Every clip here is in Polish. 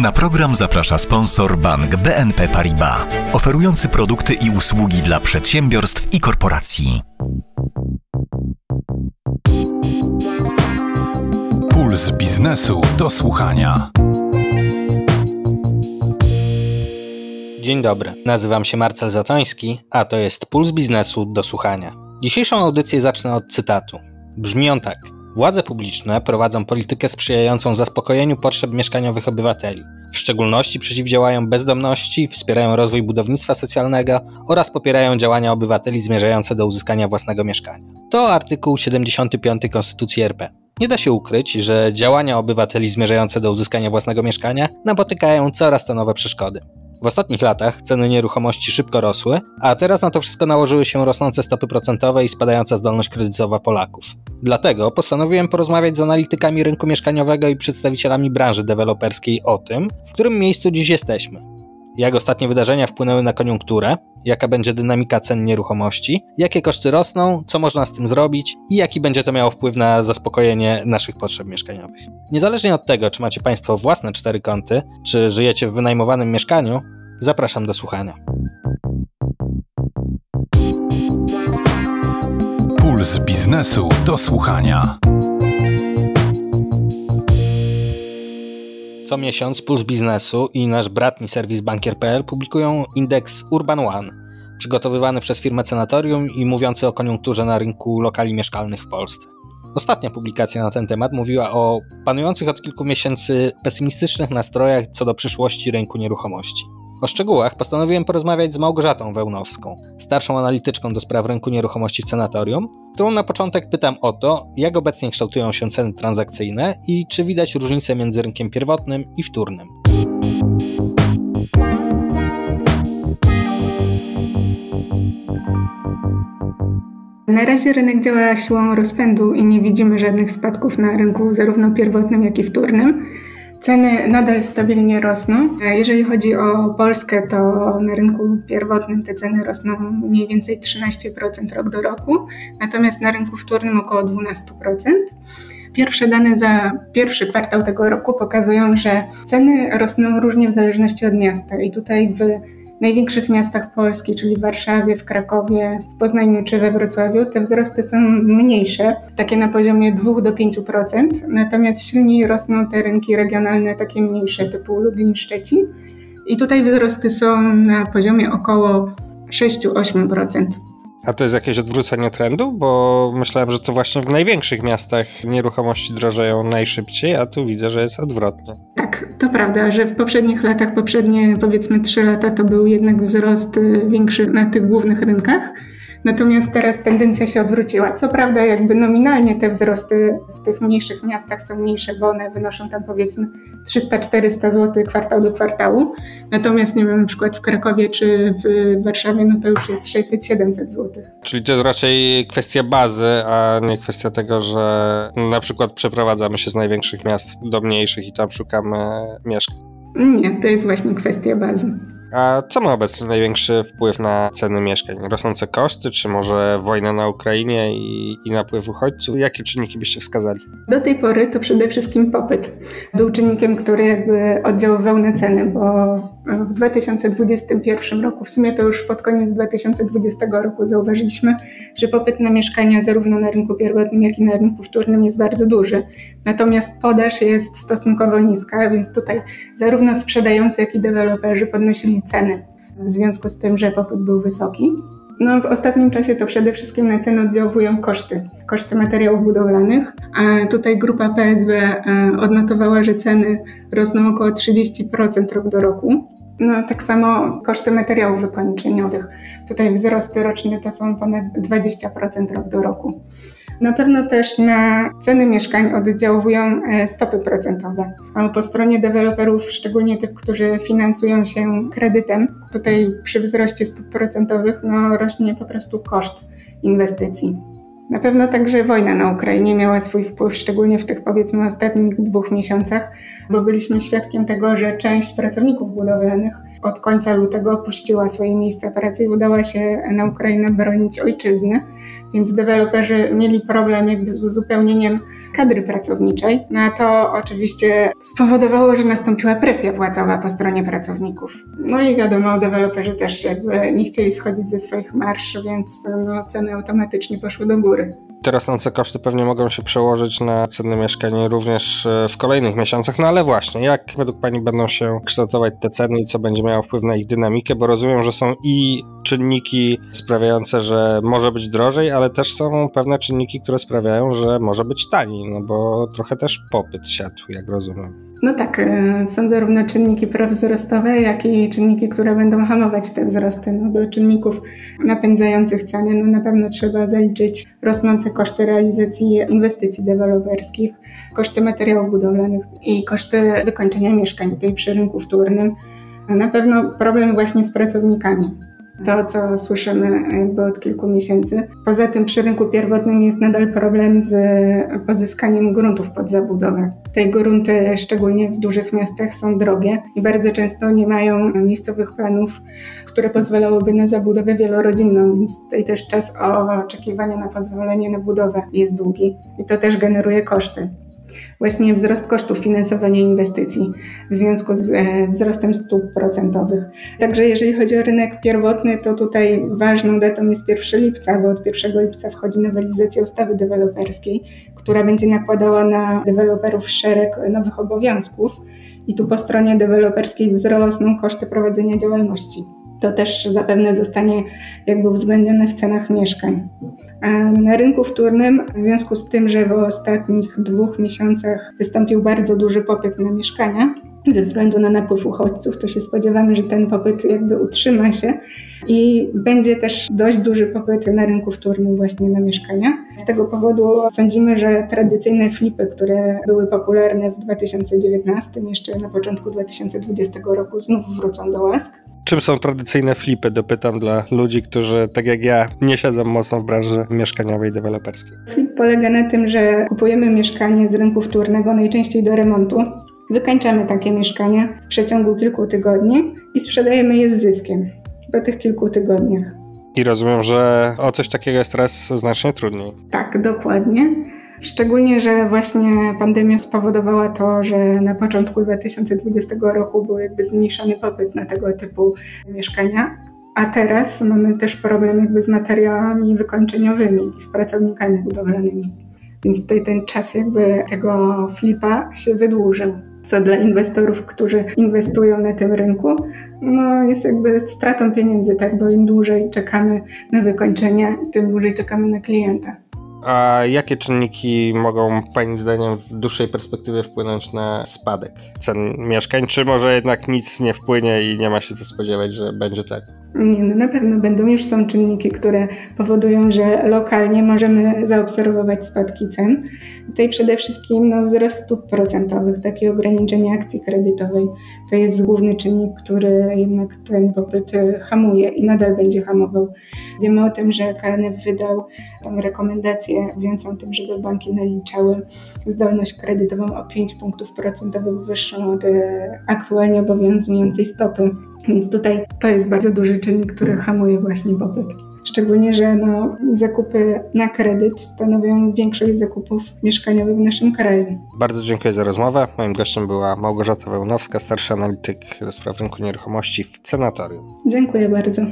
Na program zaprasza sponsor bank BNP Paribas, oferujący produkty i usługi dla przedsiębiorstw i korporacji. Puls biznesu do słuchania. Dzień dobry, nazywam się Marcel Zatoński, a to jest Puls biznesu do słuchania. Dzisiejszą audycję zacznę od cytatu. Brzmi on tak. Władze publiczne prowadzą politykę sprzyjającą zaspokojeniu potrzeb mieszkaniowych obywateli. W szczególności przeciwdziałają bezdomności, wspierają rozwój budownictwa socjalnego oraz popierają działania obywateli zmierzające do uzyskania własnego mieszkania. To artykuł 75 Konstytucji RP. Nie da się ukryć, że działania obywateli zmierzające do uzyskania własnego mieszkania napotykają coraz to nowe przeszkody. W ostatnich latach ceny nieruchomości szybko rosły, a teraz na to wszystko nałożyły się rosnące stopy procentowe i spadająca zdolność kredytowa Polaków. Dlatego postanowiłem porozmawiać z analitykami rynku mieszkaniowego i przedstawicielami branży deweloperskiej o tym, w którym miejscu dziś jesteśmy. Jak ostatnie wydarzenia wpłynęły na koniunkturę, jaka będzie dynamika cen nieruchomości, jakie koszty rosną, co można z tym zrobić i jaki będzie to miało wpływ na zaspokojenie naszych potrzeb mieszkaniowych. Niezależnie od tego, czy macie Państwo własne cztery kąty, czy żyjecie w wynajmowanym mieszkaniu, zapraszam do słuchania. Puls biznesu do słuchania. Co miesiąc Puls Biznesu i nasz bratni serwis bankier.pl publikują indeks Urban One, przygotowywany przez firmę Cenatorium i mówiący o koniunkturze na rynku lokali mieszkalnych w Polsce. Ostatnia publikacja na ten temat mówiła o panujących od kilku miesięcy pesymistycznych nastrojach co do przyszłości rynku nieruchomości. O szczegółach postanowiłem porozmawiać z Małgorzatą Wełnowską, starszą analityczką do spraw rynku nieruchomości w Cenatorium, którą na początek pytam o to, jak obecnie kształtują się ceny transakcyjne i czy widać różnicę między rynkiem pierwotnym i wtórnym. Na razie rynek działa siłą rozpędu i nie widzimy żadnych spadków na rynku zarówno pierwotnym, jak i wtórnym. Ceny nadal stabilnie rosną. Jeżeli chodzi o Polskę, to na rynku pierwotnym te ceny rosną mniej więcej 13% rok do roku, natomiast na rynku wtórnym około 12%. Pierwsze dane za pierwszy kwartał tego roku pokazują, że ceny rosną różnie w zależności od miasta i tutaj w największych miastach Polski, czyli w Warszawie, w Krakowie, w Poznaniu czy we Wrocławiu, te wzrosty są mniejsze, takie na poziomie 2 do 5%, natomiast silniej rosną te rynki regionalne, takie mniejsze, typu Lublin, Szczecin. I tutaj wzrosty są na poziomie około 6-8%. A to jest jakieś odwrócenie trendu? Bo myślałem, że to właśnie w największych miastach nieruchomości drożeją najszybciej, a tu widzę, że jest odwrotnie. Tak, to prawda, że w poprzednich latach, poprzednie powiedzmy 3 lata, to był jednak wzrost y, większy na tych głównych rynkach. Natomiast teraz tendencja się odwróciła. Co prawda, jakby nominalnie te wzrosty w tych mniejszych miastach są mniejsze, bo one wynoszą tam powiedzmy 300-400 zł kwartał do kwartału. Natomiast nie wiem, na przykład w Krakowie czy w Warszawie, no to już jest 600-700 zł. Czyli to jest raczej kwestia bazy, a nie kwestia tego, że na przykład przeprowadzamy się z największych miast do mniejszych i tam szukamy mieszkań. Nie, to jest właśnie kwestia bazy. A co ma obecnie największy wpływ na ceny mieszkań? Rosnące koszty, czy może wojna na Ukrainie i, i napływ uchodźców? Jakie czynniki byście wskazali? Do tej pory to przede wszystkim popyt. Był czynnikiem, który jakby oddziaływał na ceny, bo w 2021 roku, w sumie to już pod koniec 2020 roku zauważyliśmy, że popyt na mieszkania zarówno na rynku pierwotnym, jak i na rynku wtórnym jest bardzo duży. Natomiast podaż jest stosunkowo niska, więc tutaj zarówno sprzedający, jak i deweloperzy podnosili ceny w związku z tym, że popyt był wysoki. No, w ostatnim czasie to przede wszystkim na ceny oddziałują koszty, koszty materiałów budowlanych. A tutaj grupa PSB e, odnotowała, że ceny rosną około 30% rok do roku. No, tak samo koszty materiałów wykończeniowych. Tutaj wzrosty roczne to są ponad 20% rok do roku. Na pewno też na ceny mieszkań oddziałują e, stopy procentowe. Po stronie deweloperów, szczególnie tych, którzy finansują się kredytem, tutaj przy wzroście stóp procentowych no, rośnie po prostu koszt inwestycji. Na pewno także wojna na Ukrainie miała swój wpływ, szczególnie w tych powiedzmy ostatnich dwóch miesiącach, bo byliśmy świadkiem tego, że część pracowników budowlanych od końca lutego opuściła swoje miejsca pracy i udała się na Ukrainę bronić ojczyzny. Więc deweloperzy mieli problem jakby z uzupełnieniem kadry pracowniczej. No a to oczywiście spowodowało, że nastąpiła presja płacowa po stronie pracowników. No i wiadomo, deweloperzy też jakby nie chcieli schodzić ze swoich marsz, więc no, ceny automatycznie poszły do góry. Te rosnące koszty pewnie mogą się przełożyć na ceny mieszkań również e, w kolejnych miesiącach, no ale właśnie, jak według Pani będą się kształtować te ceny i co będzie miało wpływ na ich dynamikę, bo rozumiem, że są i czynniki sprawiające, że może być drożej, ale też są pewne czynniki, które sprawiają, że może być taniej, no bo trochę też popyt siadł, jak rozumiem. No tak, e, są zarówno czynniki prowzrostowe, jak i czynniki, które będą hamować te wzrosty. No do czynników napędzających ceny no na pewno trzeba zaliczyć rosnące koszty realizacji inwestycji deweloperskich, koszty materiałów budowlanych i koszty wykończenia mieszkań tutaj przy rynku wtórnym. Na pewno problem właśnie z pracownikami to, co słyszymy jakby od kilku miesięcy. Poza tym przy rynku pierwotnym jest nadal problem z pozyskaniem gruntów pod zabudowę. Te grunty, szczególnie w dużych miastach, są drogie i bardzo często nie mają miejscowych planów, które pozwalałyby na zabudowę wielorodzinną, więc tutaj też czas oczekiwania na pozwolenie na budowę jest długi i to też generuje koszty właśnie wzrost kosztów finansowania inwestycji w związku z e, wzrostem stóp procentowych. Także jeżeli chodzi o rynek pierwotny, to tutaj ważną datą jest 1 lipca, bo od 1 lipca wchodzi nowelizacja ustawy deweloperskiej, która będzie nakładała na deweloperów szereg nowych obowiązków i tu po stronie deweloperskiej wzrosną koszty prowadzenia działalności. To też zapewne zostanie jakby uwzględnione w cenach mieszkań. Na rynku wtórnym, w związku z tym, że w ostatnich dwóch miesiącach wystąpił bardzo duży popyt na mieszkania, ze względu na napływ uchodźców, to się spodziewamy, że ten popyt jakby utrzyma się i będzie też dość duży popyt na rynku wtórnym właśnie na mieszkania. Z tego powodu sądzimy, że tradycyjne flipy, które były popularne w 2019, jeszcze na początku 2020 roku znów wrócą do łask. Czym są tradycyjne flipy? Dopytam dla ludzi, którzy, tak jak ja, nie siedzą mocno w branży mieszkaniowej, deweloperskiej. Flip polega na tym, że kupujemy mieszkanie z rynku wtórnego, najczęściej do remontu. Wykańczamy takie mieszkania w przeciągu kilku tygodni i sprzedajemy je z zyskiem po tych kilku tygodniach. I rozumiem, że o coś takiego jest teraz znacznie trudniej. Tak, dokładnie. Szczególnie, że właśnie pandemia spowodowała to, że na początku 2020 roku był jakby zmniejszony popyt na tego typu mieszkania, a teraz mamy też problem jakby z materiałami wykończeniowymi z pracownikami budowlanymi. Więc tutaj ten czas jakby tego flipa się wydłużył co dla inwestorów, którzy inwestują na tym rynku, no jest jakby stratą pieniędzy, tak? Bo im dłużej czekamy na wykończenie, tym dłużej czekamy na klienta. A jakie czynniki mogą Pani zdaniem w dłuższej perspektywie wpłynąć na spadek cen mieszkań? Czy może jednak nic nie wpłynie i nie ma się co spodziewać, że będzie tak? Nie, no na pewno będą. Już są czynniki, które powodują, że lokalnie możemy zaobserwować spadki cen. Tutaj przede wszystkim no, wzrost stóp procentowych, takie ograniczenie akcji kredytowej. To jest główny czynnik, który jednak ten popyt hamuje i nadal będzie hamował. Wiemy o tym, że KNF wydał tam rekomendację mówiącą o tym, żeby banki naliczały zdolność kredytową o 5 punktów procentowych wyższą od e, aktualnie obowiązującej stopy. Więc tutaj to jest bardzo duży czynnik, który hamuje właśnie popyt. Szczególnie, że no, zakupy na kredyt stanowią większość zakupów mieszkaniowych w naszym kraju. Bardzo dziękuję za rozmowę. Moim gościem była Małgorzata Wełnowska, starszy analityk do spraw rynku nieruchomości w Senatorium. Dziękuję bardzo.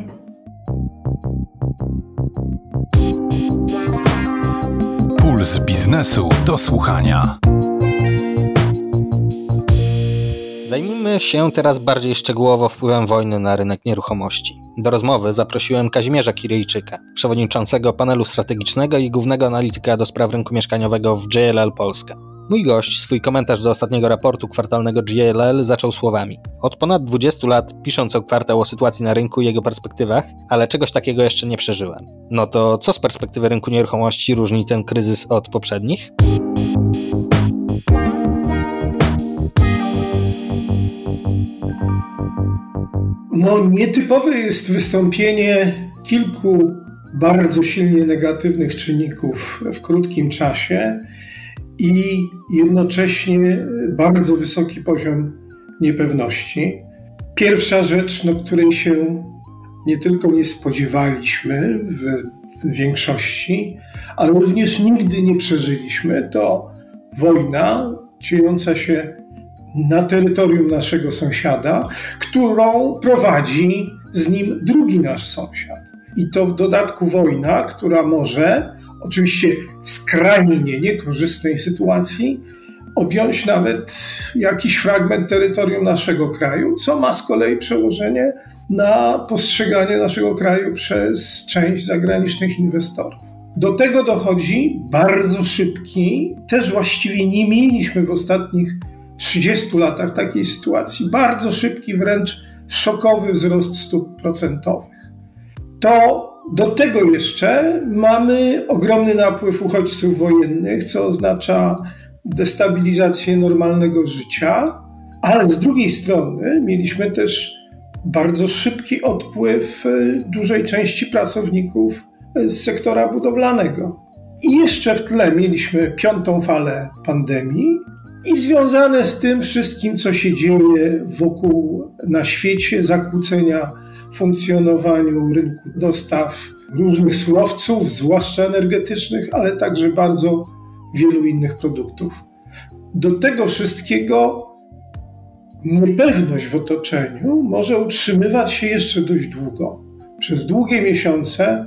Puls biznesu do słuchania. Zajmijmy się teraz bardziej szczegółowo wpływem wojny na rynek nieruchomości. Do rozmowy zaprosiłem Kazimierza Kiryjczyka, przewodniczącego panelu strategicznego i głównego analityka do spraw rynku mieszkaniowego w JLL Polska. Mój gość swój komentarz do ostatniego raportu kwartalnego GLL zaczął słowami. Od ponad 20 lat pisząc o kwartał o sytuacji na rynku i jego perspektywach, ale czegoś takiego jeszcze nie przeżyłem. No to co z perspektywy rynku nieruchomości różni ten kryzys od poprzednich? No, nietypowe jest wystąpienie kilku bardzo silnie negatywnych czynników w krótkim czasie i jednocześnie bardzo wysoki poziom niepewności. Pierwsza rzecz, no, której się nie tylko nie spodziewaliśmy w większości, ale również nigdy nie przeżyliśmy, to wojna dziejąca się na terytorium naszego sąsiada, którą prowadzi z nim drugi nasz sąsiad. I to w dodatku wojna, która może, oczywiście w skrajnie niekorzystnej sytuacji, objąć nawet jakiś fragment terytorium naszego kraju, co ma z kolei przełożenie na postrzeganie naszego kraju przez część zagranicznych inwestorów. Do tego dochodzi bardzo szybki, też właściwie nie mieliśmy w ostatnich 30 latach takiej sytuacji, bardzo szybki, wręcz szokowy wzrost stóp procentowych. To do tego jeszcze mamy ogromny napływ uchodźców wojennych, co oznacza destabilizację normalnego życia, ale z drugiej strony mieliśmy też bardzo szybki odpływ y, dużej części pracowników z sektora budowlanego. I jeszcze w tle mieliśmy piątą falę pandemii i związane z tym wszystkim, co się dzieje wokół na świecie, zakłócenia funkcjonowaniu rynku dostaw różnych surowców, zwłaszcza energetycznych, ale także bardzo wielu innych produktów. Do tego wszystkiego niepewność w otoczeniu może utrzymywać się jeszcze dość długo. Przez długie miesiące,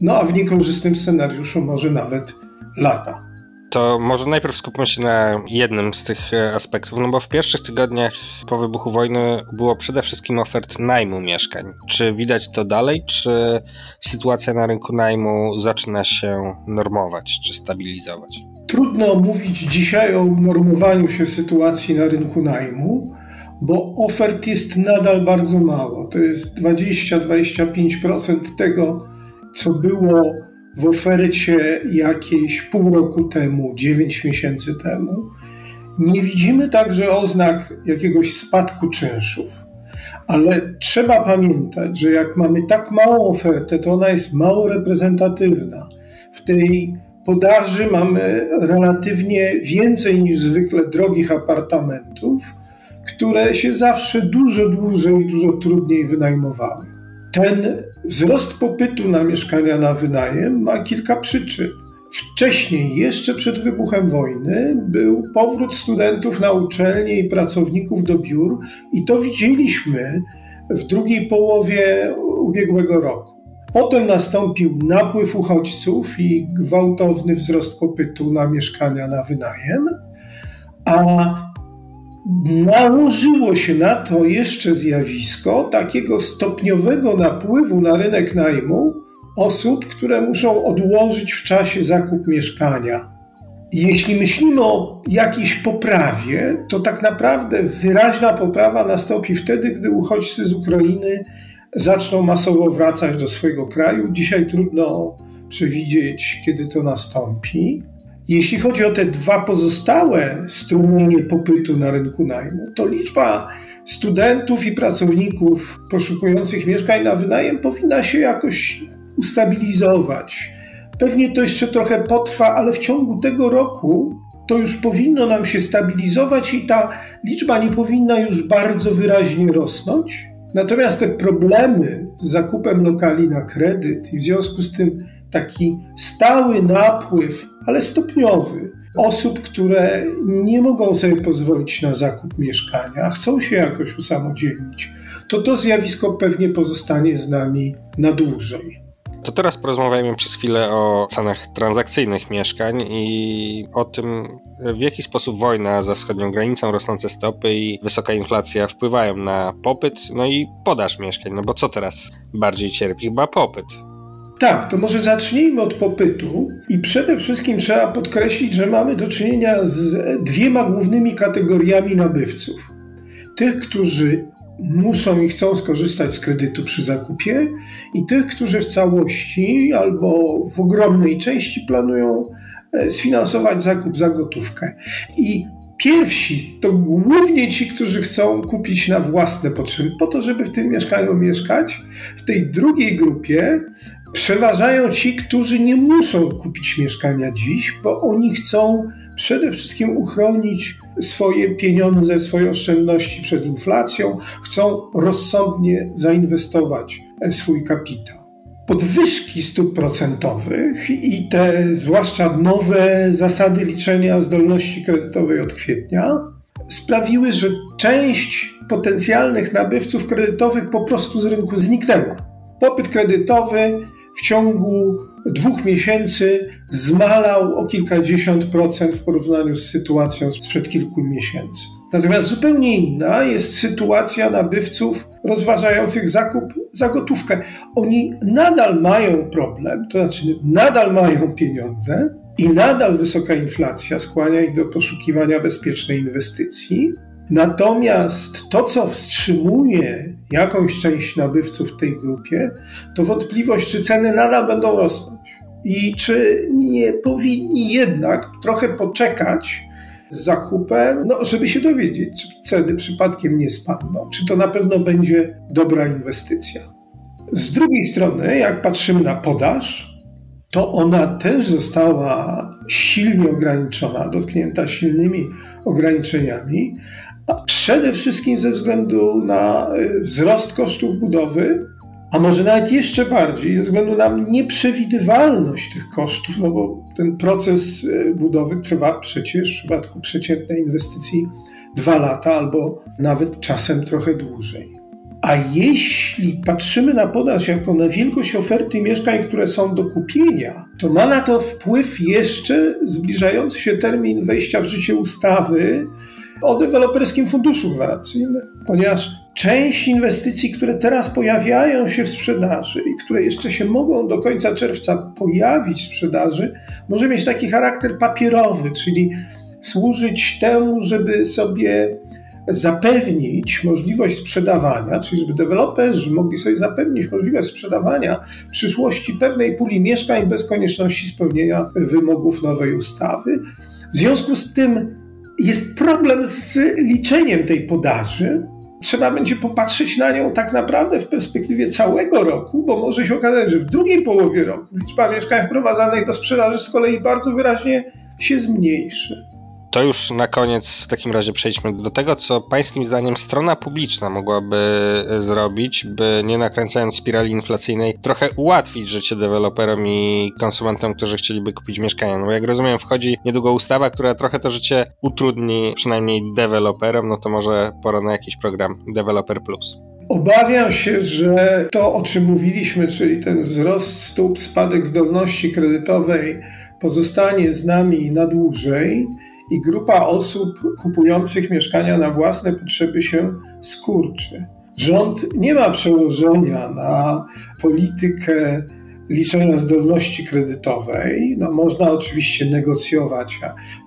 no a w niekorzystnym scenariuszu może nawet lata. To może najpierw skupmy się na jednym z tych e, aspektów, no bo w pierwszych tygodniach po wybuchu wojny było przede wszystkim ofert najmu mieszkań. Czy widać to dalej, czy sytuacja na rynku najmu zaczyna się normować, czy stabilizować? Trudno mówić dzisiaj o normowaniu się sytuacji na rynku najmu, bo ofert jest nadal bardzo mało. To jest 20-25% tego, co było w ofercie jakieś pół roku temu, 9 miesięcy temu. Nie widzimy także oznak jakiegoś spadku czynszów. Ale trzeba pamiętać, że jak mamy tak małą ofertę, to ona jest mało reprezentatywna. W tej podaży mamy relatywnie więcej niż zwykle drogich apartamentów, które się zawsze dużo dłużej i dużo trudniej wynajmowały. Ten wzrost popytu na mieszkania na wynajem ma kilka przyczyn. Wcześniej, jeszcze przed wybuchem wojny, był powrót studentów na uczelnie i pracowników do biur, i to widzieliśmy w drugiej połowie ubiegłego roku. Potem nastąpił napływ uchodźców i gwałtowny wzrost popytu na mieszkania na wynajem, a nałożyło się na to jeszcze zjawisko takiego stopniowego napływu na rynek najmu osób, które muszą odłożyć w czasie zakup mieszkania. Jeśli myślimy o jakiejś poprawie, to tak naprawdę wyraźna poprawa nastąpi wtedy, gdy uchodźcy z Ukrainy zaczną masowo wracać do swojego kraju. Dzisiaj trudno przewidzieć, kiedy to nastąpi. Jeśli chodzi o te dwa pozostałe strumienie popytu na rynku najmu, to liczba studentów i pracowników poszukujących mieszkań na wynajem powinna się jakoś ustabilizować. Pewnie to jeszcze trochę potrwa, ale w ciągu tego roku to już powinno nam się stabilizować i ta liczba nie powinna już bardzo wyraźnie rosnąć. Natomiast te problemy z zakupem lokali na kredyt i w związku z tym taki stały napływ, ale stopniowy osób, które nie mogą sobie pozwolić na zakup mieszkania, a chcą się jakoś usamodzielnić, to to zjawisko pewnie pozostanie z nami na dłużej. To teraz porozmawiajmy przez chwilę o cenach transakcyjnych mieszkań i o tym, w jaki sposób wojna za wschodnią granicą, rosnące stopy i wysoka inflacja wpływają na popyt, no i podaż mieszkań. No bo co teraz bardziej cierpi? Chyba popyt. Tak, to może zacznijmy od popytu i przede wszystkim trzeba podkreślić, że mamy do czynienia z dwiema głównymi kategoriami nabywców. Tych, którzy muszą i chcą skorzystać z kredytu przy zakupie i tych, którzy w całości albo w ogromnej części planują e, sfinansować zakup za gotówkę. I pierwsi to głównie ci, którzy chcą kupić na własne potrzeby, po to, żeby w tym mieszkaniu mieszkać. W tej drugiej grupie przeważają ci, którzy nie muszą kupić mieszkania dziś, bo oni chcą przede wszystkim uchronić swoje pieniądze, swoje oszczędności przed inflacją, chcą rozsądnie zainwestować swój kapitał. Podwyżki stóp procentowych i te zwłaszcza nowe zasady liczenia zdolności kredytowej od kwietnia sprawiły, że część potencjalnych nabywców kredytowych po prostu z rynku zniknęła. Popyt kredytowy w ciągu dwóch miesięcy zmalał o kilkadziesiąt procent w porównaniu z sytuacją sprzed kilku miesięcy. Natomiast zupełnie inna jest sytuacja nabywców rozważających zakup za gotówkę. Oni nadal mają problem, to znaczy nadal mają pieniądze i nadal wysoka inflacja skłania ich do poszukiwania bezpiecznej inwestycji. Natomiast to, co wstrzymuje jakąś część nabywców w tej grupie, to wątpliwość, czy ceny nadal będą rosnąć i czy nie powinni jednak trochę poczekać zakupem, no, żeby się dowiedzieć, czy ceny przypadkiem nie spadną, czy to na pewno będzie dobra inwestycja. Z drugiej strony, jak patrzymy na podaż, to ona też została silnie ograniczona, dotknięta silnymi ograniczeniami, a przede wszystkim ze względu na y, wzrost kosztów budowy, a może nawet jeszcze bardziej ze względu na nieprzewidywalność tych kosztów, no bo ten proces y, budowy trwa przecież w przypadku przeciętnej inwestycji dwa lata albo nawet czasem trochę dłużej. A jeśli patrzymy na podaż jako na wielkość oferty mieszkań, które są do kupienia, to ma na to wpływ jeszcze zbliżający się termin wejścia w życie ustawy o deweloperskim funduszu gwarancyjnym, ponieważ część inwestycji, które teraz pojawiają się w sprzedaży i które jeszcze się mogą do końca czerwca pojawić w sprzedaży, może mieć taki charakter papierowy, czyli służyć temu, żeby sobie zapewnić możliwość sprzedawania, czyli żeby deweloperzy mogli sobie zapewnić możliwość sprzedawania w przyszłości pewnej puli mieszkań bez konieczności spełnienia wymogów nowej ustawy. W związku z tym jest problem z liczeniem tej podaży. Trzeba będzie popatrzeć na nią tak naprawdę w perspektywie całego roku, bo może się okazać, że w drugiej połowie roku liczba mieszkań wprowadzanych do sprzedaży z kolei bardzo wyraźnie się zmniejszy. To już na koniec w takim razie przejdźmy do tego, co pańskim zdaniem strona publiczna mogłaby zrobić, by nie nakręcając spirali inflacyjnej, trochę ułatwić życie deweloperom i konsumentom, którzy chcieliby kupić mieszkania. No bo jak rozumiem, wchodzi niedługo ustawa, która trochę to życie utrudni, przynajmniej deweloperom, no to może pora na jakiś program Developer Plus. Obawiam się, że to, o czym mówiliśmy, czyli ten wzrost stóp, spadek zdolności kredytowej, pozostanie z nami na dłużej i grupa osób kupujących mieszkania na własne potrzeby się skurczy. Rząd nie ma przełożenia na politykę liczenia zdolności kredytowej. No, można oczywiście negocjować,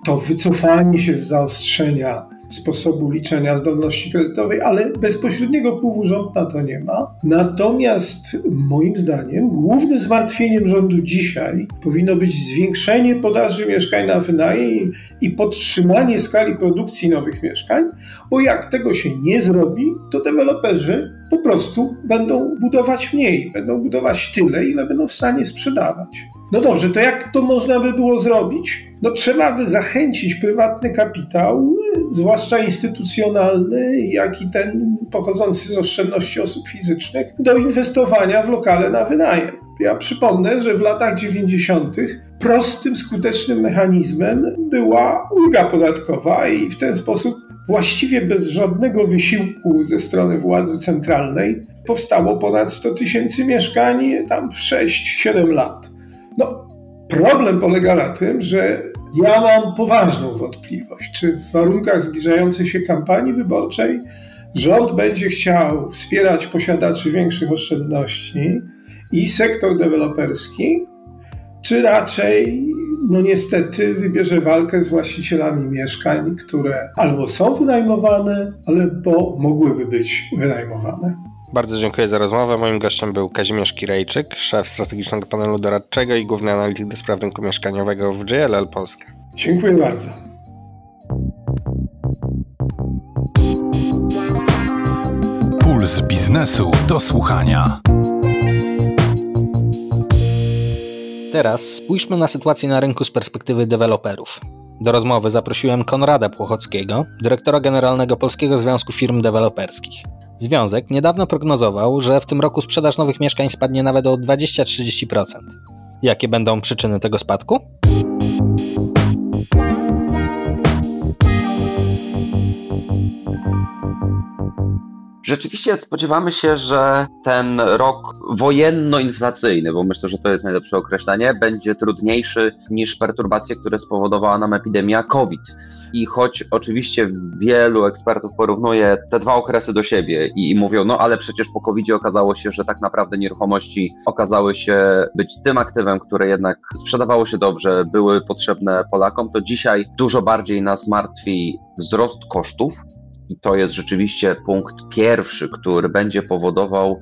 to wycofanie się z zaostrzenia sposobu liczenia zdolności kredytowej, ale bezpośredniego wpływu rząd na to nie ma. Natomiast moim zdaniem głównym zmartwieniem rządu dzisiaj powinno być zwiększenie podaży mieszkań na wynajem i podtrzymanie skali produkcji nowych mieszkań, bo jak tego się nie zrobi, to deweloperzy po prostu będą budować mniej, będą budować tyle, ile będą w stanie sprzedawać. No dobrze, to jak to można by było zrobić? No trzeba by zachęcić prywatny kapitał, zwłaszcza instytucjonalny, jak i ten pochodzący z oszczędności osób fizycznych, do inwestowania w lokale na wynajem. Ja przypomnę, że w latach 90. prostym, skutecznym mechanizmem była ulga podatkowa i w ten sposób właściwie bez żadnego wysiłku ze strony władzy centralnej powstało ponad 100 tysięcy mieszkań tam w 6-7 lat. No, problem polega na tym, że ja mam poważną wątpliwość, czy w warunkach zbliżającej się kampanii wyborczej rząd będzie chciał wspierać posiadaczy większych oszczędności i sektor deweloperski, czy raczej, no niestety, wybierze walkę z właścicielami mieszkań, które albo są wynajmowane, albo mogłyby być wynajmowane. Bardzo dziękuję za rozmowę. Moim gościem był Kazimierz Kirejczyk, szef strategicznego panelu doradczego i główny analityk do spraw rynku mieszkaniowego w JLL Polska. Dziękuję bardzo. Puls biznesu do słuchania. Teraz spójrzmy na sytuację na rynku z perspektywy deweloperów. Do rozmowy zaprosiłem Konrada Płochockiego, dyrektora generalnego Polskiego Związku Firm Deweloperskich. Związek niedawno prognozował, że w tym roku sprzedaż nowych mieszkań spadnie nawet o 20-30%. Jakie będą przyczyny tego spadku? Rzeczywiście spodziewamy się, że ten rok wojenno-inflacyjny, bo myślę, że to jest najlepsze określenie, będzie trudniejszy niż perturbacje, które spowodowała nam epidemia COVID. I choć oczywiście wielu ekspertów porównuje te dwa okresy do siebie i, i mówią, no ale przecież po covid okazało się, że tak naprawdę nieruchomości okazały się być tym aktywem, które jednak sprzedawało się dobrze, były potrzebne Polakom, to dzisiaj dużo bardziej nas martwi wzrost kosztów, i to jest rzeczywiście punkt pierwszy, który będzie powodował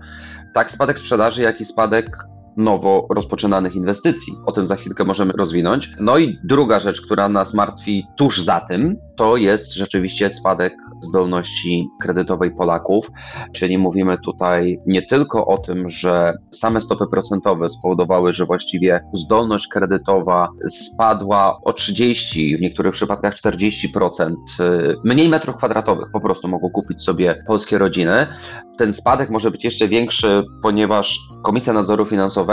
tak spadek sprzedaży, jak i spadek nowo rozpoczynanych inwestycji. O tym za chwilkę możemy rozwinąć. No i druga rzecz, która nas martwi tuż za tym, to jest rzeczywiście spadek zdolności kredytowej Polaków, czyli mówimy tutaj nie tylko o tym, że same stopy procentowe spowodowały, że właściwie zdolność kredytowa spadła o 30, w niektórych przypadkach 40%, y, mniej metrów kwadratowych po prostu mogą kupić sobie polskie rodziny. Ten spadek może być jeszcze większy, ponieważ Komisja Nadzoru Finansowego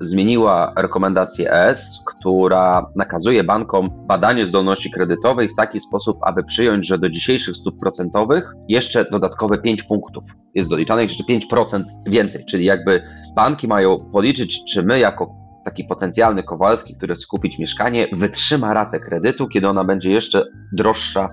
zmieniła rekomendację ES, która nakazuje bankom badanie zdolności kredytowej w taki sposób, aby przyjąć, że do dzisiejszych stóp procentowych jeszcze dodatkowe 5 punktów. Jest doliczanych, jeszcze 5% więcej, czyli jakby banki mają policzyć, czy my jako taki potencjalny Kowalski, który chce kupić mieszkanie, wytrzyma ratę kredytu, kiedy ona będzie jeszcze droższa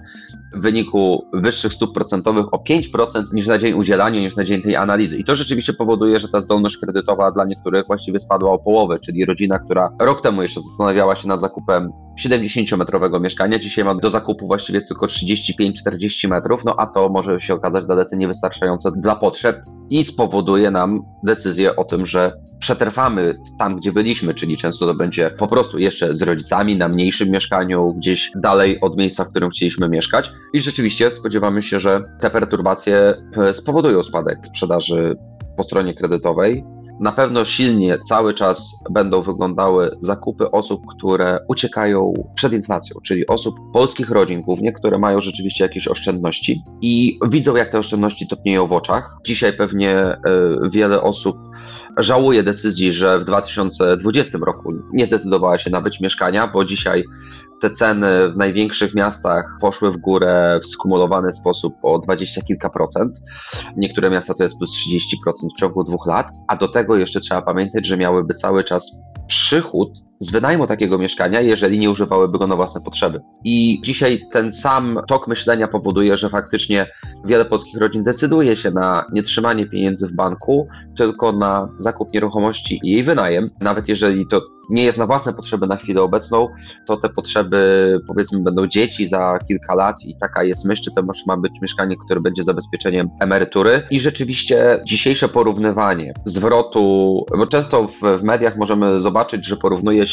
w wyniku wyższych stóp procentowych o 5% niż na dzień udzielania, niż na dzień tej analizy. I to rzeczywiście powoduje, że ta zdolność kredytowa dla niektórych właściwie spadła o połowę, czyli rodzina, która rok temu jeszcze zastanawiała się nad zakupem 70-metrowego mieszkania, dzisiaj ma do zakupu właściwie tylko 35-40 metrów, no a to może się okazać dalece niewystarczające dla potrzeb i spowoduje nam decyzję o tym, że przetrwamy tam, gdzie byliśmy, czyli często to będzie po prostu jeszcze z rodzicami na mniejszym mieszkaniu, gdzieś dalej od miejsca, w którym chcieliśmy mieszkać. I rzeczywiście spodziewamy się, że te perturbacje e, spowodują spadek sprzedaży po stronie kredytowej. Na pewno silnie cały czas będą wyglądały zakupy osób, które uciekają przed inflacją, czyli osób, polskich rodzin głównie, które mają rzeczywiście jakieś oszczędności i widzą, jak te oszczędności topnieją w oczach. Dzisiaj pewnie y, wiele osób żałuje decyzji, że w 2020 roku nie zdecydowała się nabyć mieszkania, bo dzisiaj te ceny w największych miastach poszły w górę w skumulowany sposób o 20 kilka procent. Niektóre miasta to jest plus 30% w ciągu dwóch lat, a do tego jeszcze trzeba pamiętać, że miałyby cały czas przychód z wynajmu takiego mieszkania, jeżeli nie używałyby go na własne potrzeby. I dzisiaj ten sam tok myślenia powoduje, że faktycznie wiele polskich rodzin decyduje się na nie trzymanie pieniędzy w banku, tylko na zakup nieruchomości i jej wynajem, nawet jeżeli to nie jest na własne potrzeby na chwilę obecną, to te potrzeby powiedzmy będą dzieci za kilka lat i taka jest myśl, czy to ma być mieszkanie, które będzie zabezpieczeniem emerytury. I rzeczywiście dzisiejsze porównywanie zwrotu, bo często w, w mediach możemy zobaczyć, że porównuje się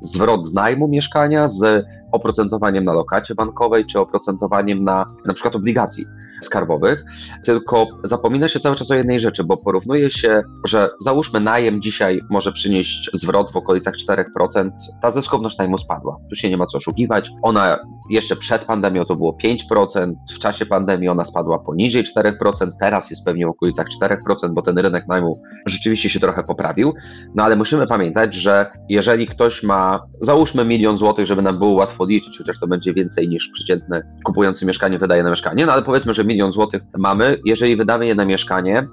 zwrot z najmu mieszkania z oprocentowaniem na lokacie bankowej, czy oprocentowaniem na na przykład obligacji skarbowych, tylko zapomina się cały czas o jednej rzeczy, bo porównuje się, że załóżmy najem dzisiaj może przynieść zwrot w okolicach 4%, ta zyskowność najmu spadła. Tu się nie ma co oszukiwać. Ona jeszcze przed pandemią to było 5%, w czasie pandemii ona spadła poniżej 4%, teraz jest pewnie w okolicach 4%, bo ten rynek najmu rzeczywiście się trochę poprawił. No ale musimy pamiętać, że jeżeli ktoś ma, załóżmy milion złotych, żeby nam było łatwo liczyć, chociaż to będzie więcej niż przeciętny kupujący mieszkanie wydaje na mieszkanie, no ale powiedzmy, że milion złotych mamy, jeżeli wydamy je na mieszkanie,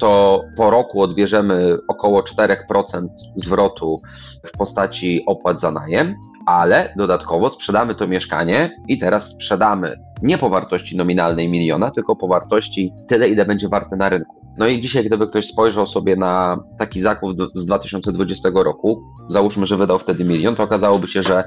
to po roku odbierzemy około 4% zwrotu w postaci opłat za najem, ale dodatkowo sprzedamy to mieszkanie i teraz sprzedamy nie po wartości nominalnej miliona, tylko po wartości tyle, ile będzie warte na rynku. No i dzisiaj, gdyby ktoś spojrzał sobie na taki zakup z 2020 roku, załóżmy, że wydał wtedy milion, to okazałoby się, że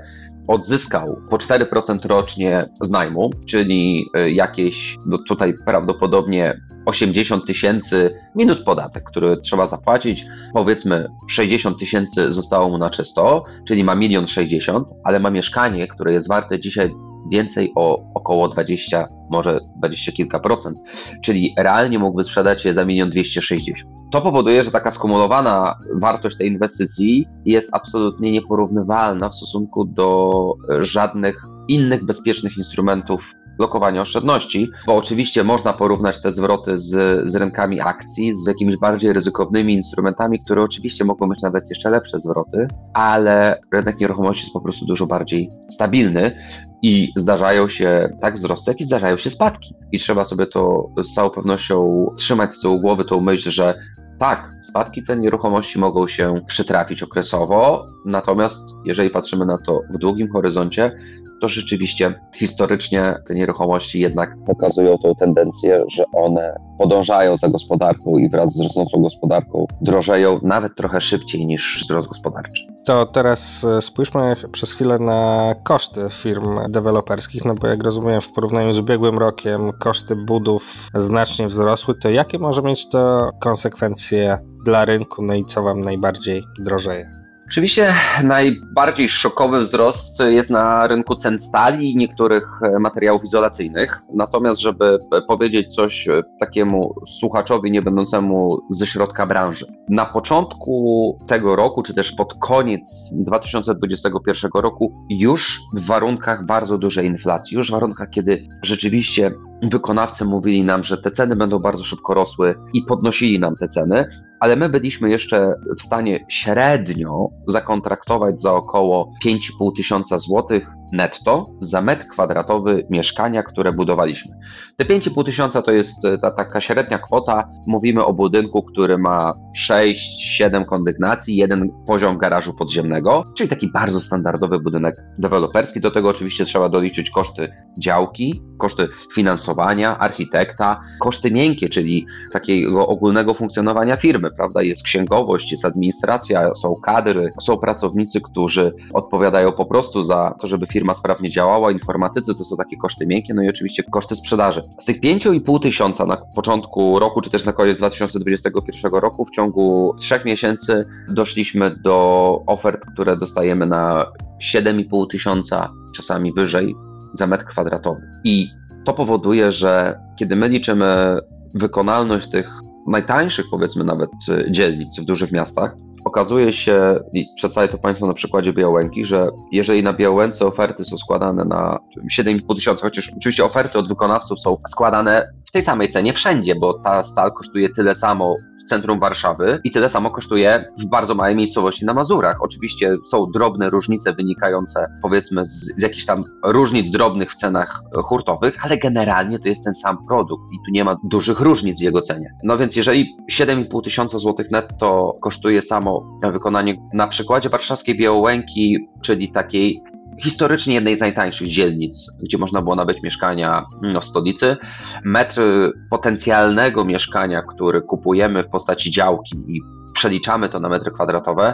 odzyskał po 4% rocznie z najmu, czyli y, jakieś no tutaj prawdopodobnie 80 tysięcy minus podatek, który trzeba zapłacić. Powiedzmy 60 tysięcy zostało mu na czysto, czyli ma milion 60, ale ma mieszkanie, które jest warte dzisiaj więcej o około 20, może 20 kilka procent, czyli realnie mógłby sprzedać je za milion 260. To powoduje, że taka skumulowana wartość tej inwestycji jest absolutnie nieporównywalna w stosunku do żadnych innych bezpiecznych instrumentów lokowania oszczędności, bo oczywiście można porównać te zwroty z, z rynkami akcji, z jakimiś bardziej ryzykownymi instrumentami, które oczywiście mogą mieć nawet jeszcze lepsze zwroty, ale rynek nieruchomości jest po prostu dużo bardziej stabilny i zdarzają się tak wzrosty, jak i zdarzają się spadki. I trzeba sobie to z całą pewnością trzymać z tyłu głowy tą myśl, że tak, spadki cen nieruchomości mogą się przytrafić okresowo, natomiast jeżeli patrzymy na to w długim horyzoncie, to rzeczywiście historycznie te nieruchomości jednak pokazują tą tendencję, że one podążają za gospodarką i wraz z rosnącą gospodarką drożeją nawet trochę szybciej niż wzrost gospodarczy. To teraz e, spójrzmy przez chwilę na koszty firm deweloperskich, no bo jak rozumiem w porównaniu z ubiegłym rokiem koszty budów znacznie wzrosły, to jakie może mieć to konsekwencje dla rynku, no i co Wam najbardziej drożeje? Oczywiście najbardziej szokowy wzrost jest na rynku cen stali i niektórych e, materiałów izolacyjnych. Natomiast, żeby powiedzieć coś e, takiemu słuchaczowi nie będącemu ze środka branży. Na początku tego roku, czy też pod koniec 2021 roku, już w warunkach bardzo dużej inflacji, już w warunkach, kiedy rzeczywiście wykonawcy mówili nam, że te ceny będą bardzo szybko rosły i podnosili nam te ceny, ale my byliśmy jeszcze w stanie średnio zakontraktować za około 5,5 tysiąca złotych netto za metr kwadratowy mieszkania, które budowaliśmy. Te 5,5 tysiąca to jest e, ta taka średnia kwota. Mówimy o budynku, który ma 6-7 kondygnacji, jeden poziom garażu podziemnego, czyli taki bardzo standardowy budynek deweloperski. Do tego oczywiście trzeba doliczyć koszty działki, koszty finansowania, architekta, koszty miękkie, czyli takiego ogólnego funkcjonowania firmy, prawda? Jest księgowość, jest administracja, są kadry, są pracownicy, którzy odpowiadają po prostu za to, żeby firma sprawnie działała, informatycy to są takie koszty miękkie, no i oczywiście koszty sprzedaży. Z tych 5,5 tysiąca na początku roku, czy też na koniec 2021 roku, w ciągu trzech miesięcy doszliśmy do ofert, które dostajemy na 7,5 tysiąca, czasami wyżej, za metr kwadratowy. I to powoduje, że kiedy my liczymy wykonalność tych najtańszych, powiedzmy nawet, dzielnic w dużych miastach, okazuje się, i przedstawię to Państwu na przykładzie Białęki, że jeżeli na Białęce oferty są składane na 7,5 tysiąca, chociaż oczywiście oferty od wykonawców są składane w tej samej cenie wszędzie, bo ta stal kosztuje tyle samo w centrum Warszawy i tyle samo kosztuje w bardzo małej miejscowości na Mazurach. Oczywiście są drobne różnice wynikające powiedzmy z, z jakichś tam różnic drobnych w cenach hurtowych, ale generalnie to jest ten sam produkt i tu nie ma dużych różnic w jego cenie. No więc jeżeli 7,5 tysiąca złotych netto kosztuje samo wykonanie na przykładzie warszawskiej Białołęki, czyli takiej historycznie jednej z najtańszych dzielnic, gdzie można było nabyć mieszkania no, w stolicy. Metr potencjalnego mieszkania, który kupujemy w postaci działki i przeliczamy to na metry kwadratowe,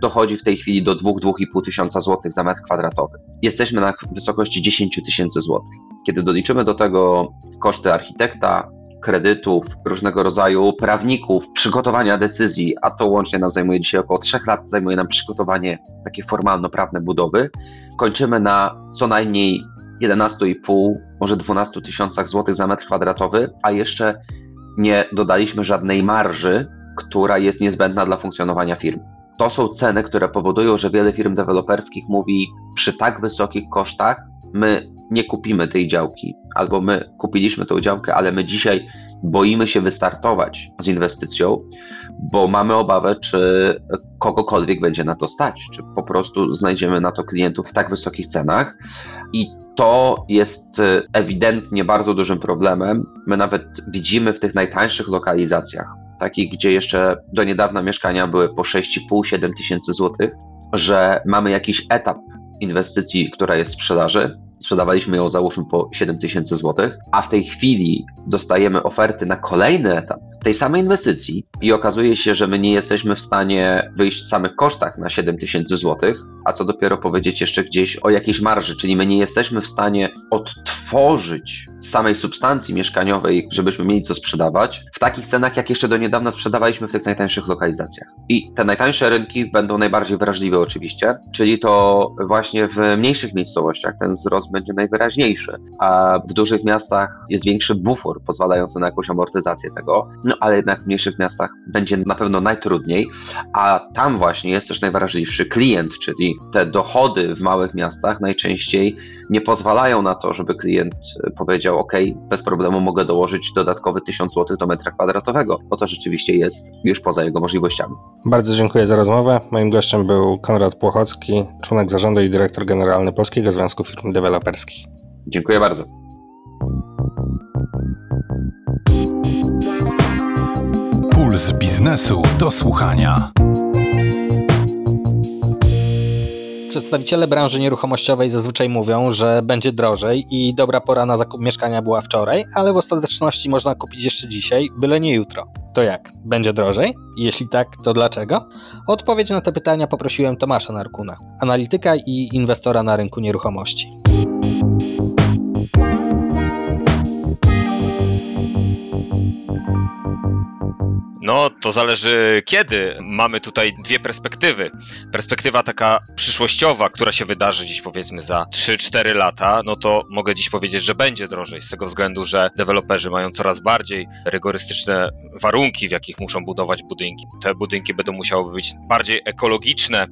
dochodzi w tej chwili do 2-2,5 tysiąca złotych za metr kwadratowy. Jesteśmy na wysokości 10 tysięcy złotych. Kiedy doliczymy do tego koszty architekta, kredytów, różnego rodzaju prawników, przygotowania decyzji, a to łącznie nam zajmuje dzisiaj około 3 lat, zajmuje nam przygotowanie takie formalno-prawne budowy. Kończymy na co najmniej 11,5, może 12 tysiącach złotych za metr kwadratowy, a jeszcze nie dodaliśmy żadnej marży, która jest niezbędna dla funkcjonowania firm. To są ceny, które powodują, że wiele firm deweloperskich mówi, przy tak wysokich kosztach my nie kupimy tej działki, albo my kupiliśmy tę działkę, ale my dzisiaj boimy się wystartować z inwestycją, bo mamy obawę, czy kogokolwiek będzie na to stać, czy po prostu znajdziemy na to klientów w tak wysokich cenach. I to jest ewidentnie bardzo dużym problemem. My nawet widzimy w tych najtańszych lokalizacjach, takich, gdzie jeszcze do niedawna mieszkania były po 6,5-7 tysięcy złotych, że mamy jakiś etap inwestycji, która jest w sprzedaży, sprzedawaliśmy ją załóżmy po 7 tysięcy złotych, a w tej chwili dostajemy oferty na kolejny etap tej samej inwestycji i okazuje się, że my nie jesteśmy w stanie wyjść w samych kosztach na 7 tysięcy złotych, a co dopiero powiedzieć jeszcze gdzieś o jakiejś marży, czyli my nie jesteśmy w stanie odtworzyć samej substancji mieszkaniowej, żebyśmy mieli co sprzedawać, w takich cenach, jak jeszcze do niedawna sprzedawaliśmy w tych najtańszych lokalizacjach. I te najtańsze rynki będą najbardziej wrażliwe oczywiście, czyli to właśnie w mniejszych miejscowościach ten wzrost będzie najwyraźniejszy, a w dużych miastach jest większy bufor pozwalający na jakąś amortyzację tego. No ale jednak w mniejszych miastach będzie na pewno najtrudniej, a tam właśnie jest też najwrażliwszy klient, czyli te dochody w małych miastach najczęściej nie pozwalają na to, żeby klient powiedział: OK, bez problemu mogę dołożyć dodatkowy 1000 zł do metra kwadratowego, bo to rzeczywiście jest już poza jego możliwościami. Bardzo dziękuję za rozmowę. Moim gościem był Konrad Płochocki, członek zarządu i dyrektor generalny Polskiego Związku Firm Deweloperskich. Dziękuję bardzo. Puls biznesu do słuchania. Przedstawiciele branży nieruchomościowej zazwyczaj mówią, że będzie drożej i dobra pora na zakup mieszkania była wczoraj, ale w ostateczności można kupić jeszcze dzisiaj, byle nie jutro. To jak? Będzie drożej? Jeśli tak, to dlaczego? Odpowiedź na te pytania poprosiłem Tomasza Narkuna, analityka i inwestora na rynku nieruchomości. No, to zależy kiedy. Mamy tutaj dwie perspektywy. Perspektywa taka przyszłościowa, która się wydarzy dziś powiedzmy za 3-4 lata, no to mogę dziś powiedzieć, że będzie drożej, z tego względu, że deweloperzy mają coraz bardziej rygorystyczne warunki, w jakich muszą budować budynki. Te budynki będą musiały być bardziej ekologiczne.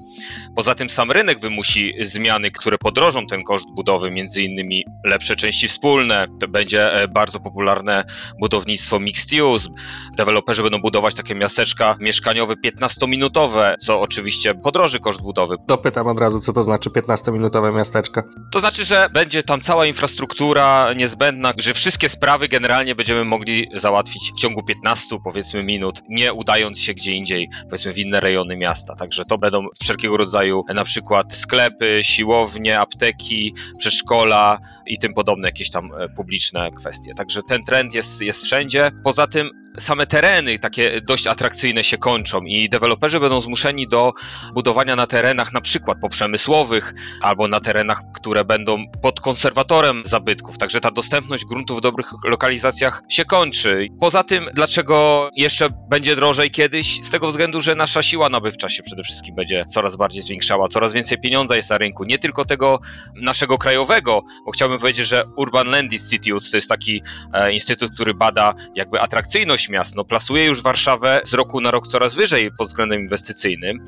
Poza tym sam rynek wymusi zmiany, które podrożą ten koszt budowy, między innymi lepsze części wspólne, to będzie e, bardzo popularne budownictwo mixed use. Deweloperzy będą budować budować takie miasteczka mieszkaniowe 15-minutowe, co oczywiście podroży koszt budowy. Dopytam od razu, co to znaczy 15-minutowe miasteczko. To znaczy, że będzie tam cała infrastruktura niezbędna, że wszystkie sprawy generalnie będziemy mogli załatwić w ciągu 15 powiedzmy minut, nie udając się gdzie indziej, powiedzmy w inne rejony miasta. Także to będą wszelkiego rodzaju na przykład sklepy, siłownie, apteki, przedszkola i tym podobne jakieś tam e, publiczne kwestie. Także ten trend jest, jest wszędzie. Poza tym same tereny takie dość atrakcyjne się kończą i deweloperzy będą zmuszeni do budowania na terenach na przykład poprzemysłowych albo na terenach, które będą pod konserwatorem zabytków. Także ta dostępność gruntów w dobrych lokalizacjach się kończy. Poza tym, dlaczego jeszcze będzie drożej kiedyś? Z tego względu, że nasza siła nabywcza się przede wszystkim będzie coraz bardziej zwiększała, coraz więcej pieniądza jest na rynku, nie tylko tego naszego krajowego, bo chciałbym powiedzieć, że Urban Land Institute to jest taki e, instytut, który bada jakby atrakcyjność miast. No, plasuje już Warszawę z roku na rok coraz wyżej pod względem inwestycyjnym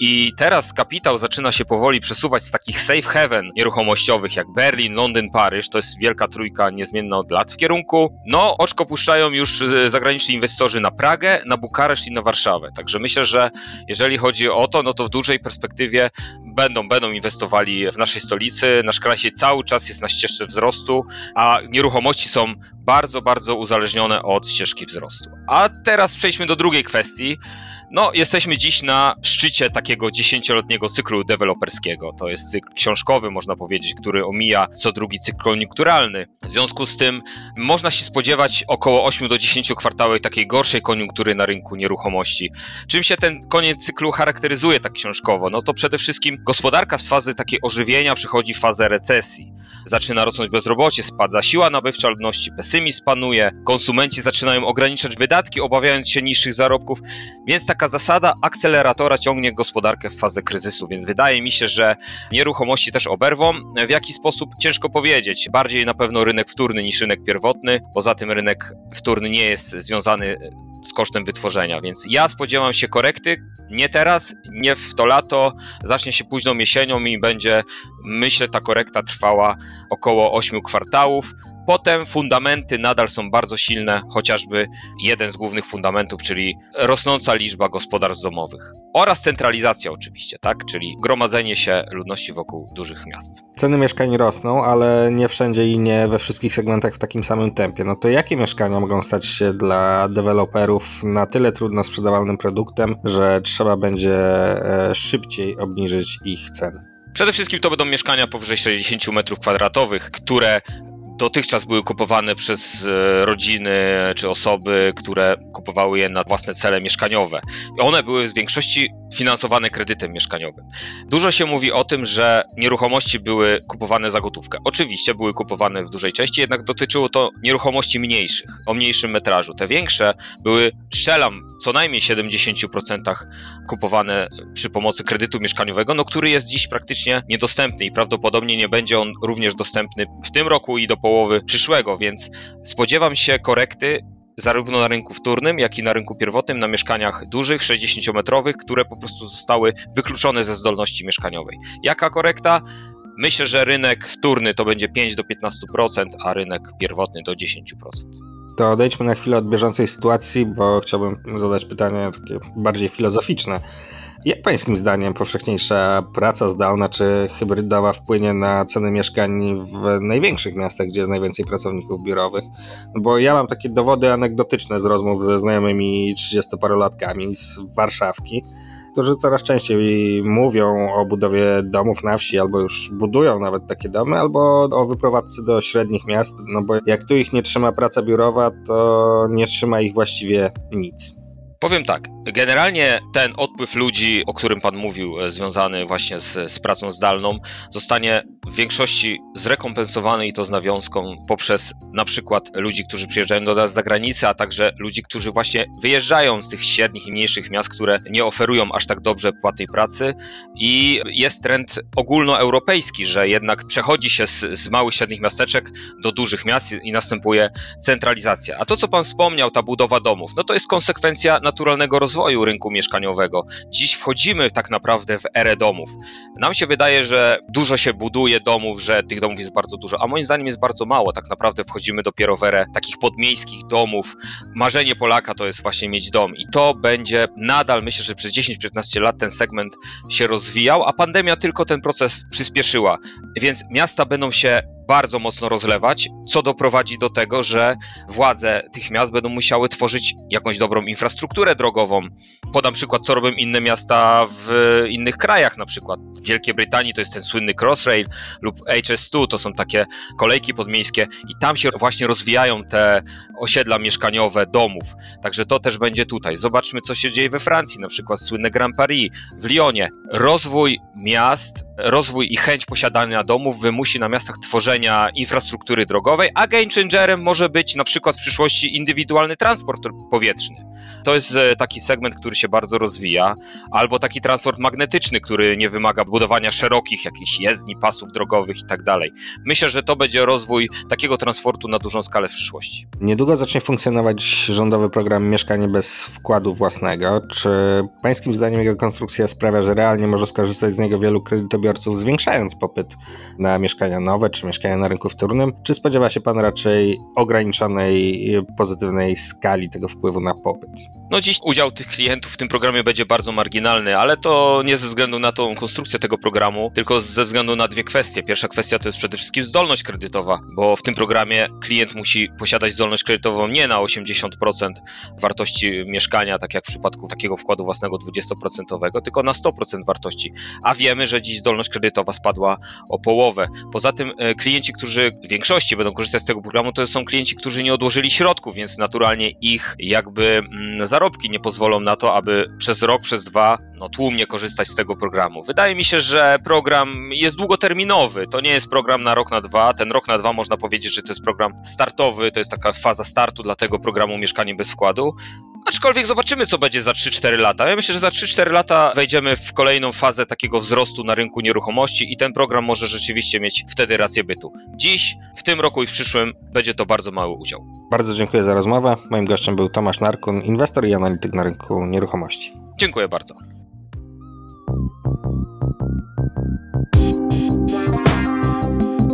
i teraz kapitał zaczyna się powoli przesuwać z takich safe haven nieruchomościowych jak Berlin, Londyn, Paryż, to jest wielka trójka niezmienna od lat w kierunku, no oczko puszczają już e, zagraniczni inwestorzy na Pragę, na Bukareszt i na Warszawę. Także myślę, że jeżeli chodzi o to, no to w dużej perspektywie będą, będą inwestowali w naszej stolicy. Nasz kraj się cały czas jest na ścieżce wzrostu, a nieruchomości są bardzo, bardzo uzależnione od ścieżki wzrostu. A teraz przejdźmy do drugiej kwestii. No, jesteśmy dziś na szczycie takiego dziesięcioletniego cyklu deweloperskiego. To jest cykl książkowy, można powiedzieć, który omija co drugi cykl koniunkturalny. W związku z tym można się spodziewać około 8 do 10 kwartałów takiej gorszej koniunktury na rynku nieruchomości. Czym się ten koniec cyklu charakteryzuje tak książkowo? No to przede wszystkim gospodarka z fazy takiej ożywienia przechodzi w fazę recesji. Zaczyna rosnąć bezrobocie, spada siła nabywcza ludności, pesymizm panuje, konsumenci zaczynają ograniczać wydatki, obawiając się niższych zarobków, więc taka zasada akceleratora ciągnie gospodarkę w fazę kryzysu, więc wydaje mi się, że nieruchomości też oberwą. W jaki sposób ciężko powiedzieć. Bardziej na pewno rynek wtórny niż rynek pierwotny. Poza tym rynek wtórny nie jest związany z kosztem wytworzenia, więc ja spodziewam się korekty, nie teraz, nie w to lato, zacznie się późną jesienią i będzie, myślę, ta korekta trwała około 8 kwartałów. Potem fundamenty nadal są bardzo silne, chociażby jeden z głównych fundamentów, czyli rosnąca liczba gospodarstw domowych oraz centralizacja oczywiście, tak, czyli gromadzenie się ludności wokół dużych miast. Ceny mieszkań rosną, ale nie wszędzie i nie we wszystkich segmentach w takim samym tempie. No to jakie mieszkania mogą stać się dla deweloperów na tyle trudno sprzedawalnym produktem, że trzeba będzie e, szybciej obniżyć ich ceny? Przede wszystkim to będą mieszkania powyżej 60 m2, które dotychczas były kupowane przez e, rodziny czy osoby, które kupowały je na własne cele mieszkaniowe. One były w większości finansowane kredytem mieszkaniowym. Dużo się mówi o tym, że nieruchomości były kupowane za gotówkę. Oczywiście były kupowane w dużej części, jednak dotyczyło to nieruchomości mniejszych, o mniejszym metrażu. Te większe były, strzelam, co najmniej 70% kupowane przy pomocy kredytu mieszkaniowego, no który jest dziś praktycznie niedostępny i prawdopodobnie nie będzie on również dostępny w tym roku i do połowy przyszłego, więc spodziewam się korekty zarówno na rynku wtórnym, jak i na rynku pierwotnym, na mieszkaniach dużych, 60-metrowych, które po prostu zostały wykluczone ze zdolności mieszkaniowej. Jaka korekta? Myślę, że rynek wtórny to będzie 5 do 15%, a rynek pierwotny do 10%. To odejdźmy na chwilę od bieżącej sytuacji, bo chciałbym zadać pytanie takie bardziej filozoficzne. Jak pańskim zdaniem powszechniejsza praca zdalna czy hybrydowa wpłynie na ceny mieszkań w największych miastach, gdzie jest najwięcej pracowników biurowych? No bo ja mam takie dowody anegdotyczne z rozmów ze znajomymi 30-parolatkami z Warszawki, którzy coraz częściej mówią o budowie domów na wsi, albo już budują nawet takie domy, albo o wyprowadzce do średnich miast, no bo jak tu ich nie trzyma praca biurowa, to nie trzyma ich właściwie nic. Powiem tak, generalnie ten odpływ ludzi, o którym Pan mówił, e, związany właśnie z, z, pracą zdalną, zostanie w większości zrekompensowany i to z nawiązką poprzez na przykład ludzi, którzy przyjeżdżają do nas z zagranicy, a także ludzi, którzy właśnie wyjeżdżają z tych średnich i mniejszych miast, które nie oferują aż tak dobrze płatnej pracy i jest trend ogólnoeuropejski, że jednak przechodzi się z, z małych, średnich miasteczek do dużych miast i następuje centralizacja. A to, co Pan wspomniał, ta budowa domów, no to jest konsekwencja naturalnego rozwoju rynku mieszkaniowego. Dziś wchodzimy tak naprawdę w erę domów. Nam się wydaje, że dużo się buduje domów, że tych domów jest bardzo dużo, a moim zdaniem jest bardzo mało. Tak naprawdę wchodzimy dopiero w erę takich podmiejskich domów. Marzenie Polaka to jest właśnie mieć dom i to będzie nadal, myślę, że przez 10-15 lat ten segment się rozwijał, a pandemia tylko ten proces przyspieszyła. Więc miasta będą się bardzo mocno rozlewać, co doprowadzi do tego, że władze tych miast będą musiały tworzyć jakąś dobrą infrastrukturę drogową. Podam przykład, co robią inne miasta w innych krajach, na przykład w Wielkiej Brytanii to jest ten słynny Crossrail lub HS2, to są takie kolejki podmiejskie i tam się właśnie rozwijają te osiedla mieszkaniowe domów. Także to też będzie tutaj. Zobaczmy, co się dzieje we Francji, na przykład słynne Grand Paris, w Lyonie. Rozwój miast, rozwój i chęć posiadania domów wymusi na miastach tworzenia infrastruktury drogowej, a game changerem może być na przykład w przyszłości indywidualny transport powietrzny. To jest e, taki segment, który się bardzo rozwija, albo taki transport magnetyczny, który nie wymaga budowania szerokich jakichś jezdni, pasów drogowych i tak dalej. Myślę, że to będzie rozwój takiego transportu na dużą skalę w przyszłości. Niedługo zacznie funkcjonować rządowy program Mieszkanie bez wkładu własnego. Czy pańskim zdaniem jego konstrukcja sprawia, że realnie może skorzystać z niego wielu kredytobiorców, zwiększając popyt na mieszkania nowe czy mieszkania na rynku wtórnym? Czy spodziewa się Pan raczej ograniczonej, pozytywnej skali tego wpływu na popyt? No dziś udział tych klientów w tym programie będzie bardzo marginalny, ale to nie ze względu na tą konstrukcję tego programu, tylko ze względu na dwie kwestie. Pierwsza kwestia to jest przede wszystkim zdolność kredytowa, bo w tym programie klient musi posiadać zdolność kredytową nie na 80% wartości mieszkania, tak jak w przypadku takiego wkładu własnego 20%, tylko na 100% wartości. A wiemy, że dziś zdolność kredytowa spadła o połowę. Poza tym e, klienci, którzy w większości będą korzystać z tego programu, to są klienci, którzy nie odłożyli środków, więc naturalnie ich jakby mm, zarobki nie pozwolą na to, aby przez rok, przez dwa no, tłumnie korzystać z tego programu. Wydaje mi się, że program jest długoterminowy. To nie jest program na rok, na dwa. Ten rok na dwa można powiedzieć, że to jest program startowy, to jest taka faza startu dla tego programu Mieszkanie bez wkładu. Aczkolwiek zobaczymy, co będzie za 3-4 lata. Ja myślę, że za 3-4 lata wejdziemy w kolejną fazę takiego wzrostu na rynku nieruchomości i ten program może rzeczywiście mieć wtedy rację bytu. Dziś, w tym roku i w przyszłym będzie to bardzo mały udział. Bardzo dziękuję za rozmowę. Moim gościem był Tomasz Narkun, inwestor i analityk na rynku nieruchomości. Dziękuję bardzo.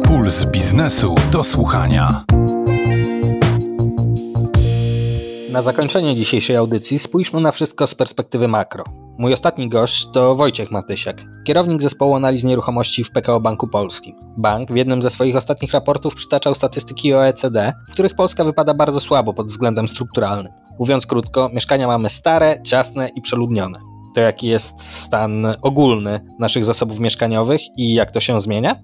Puls biznesu do słuchania. Na zakończenie dzisiejszej audycji spójrzmy na wszystko z perspektywy makro. Mój ostatni gość to Wojciech Matysiak, kierownik zespołu analiz nieruchomości w PKO Banku Polskim. Bank w jednym ze swoich ostatnich raportów przytaczał statystyki OECD, w których Polska wypada bardzo słabo pod względem strukturalnym. Mówiąc krótko, mieszkania mamy stare, ciasne i przeludnione. To jaki jest stan ogólny naszych zasobów mieszkaniowych i jak to się zmienia?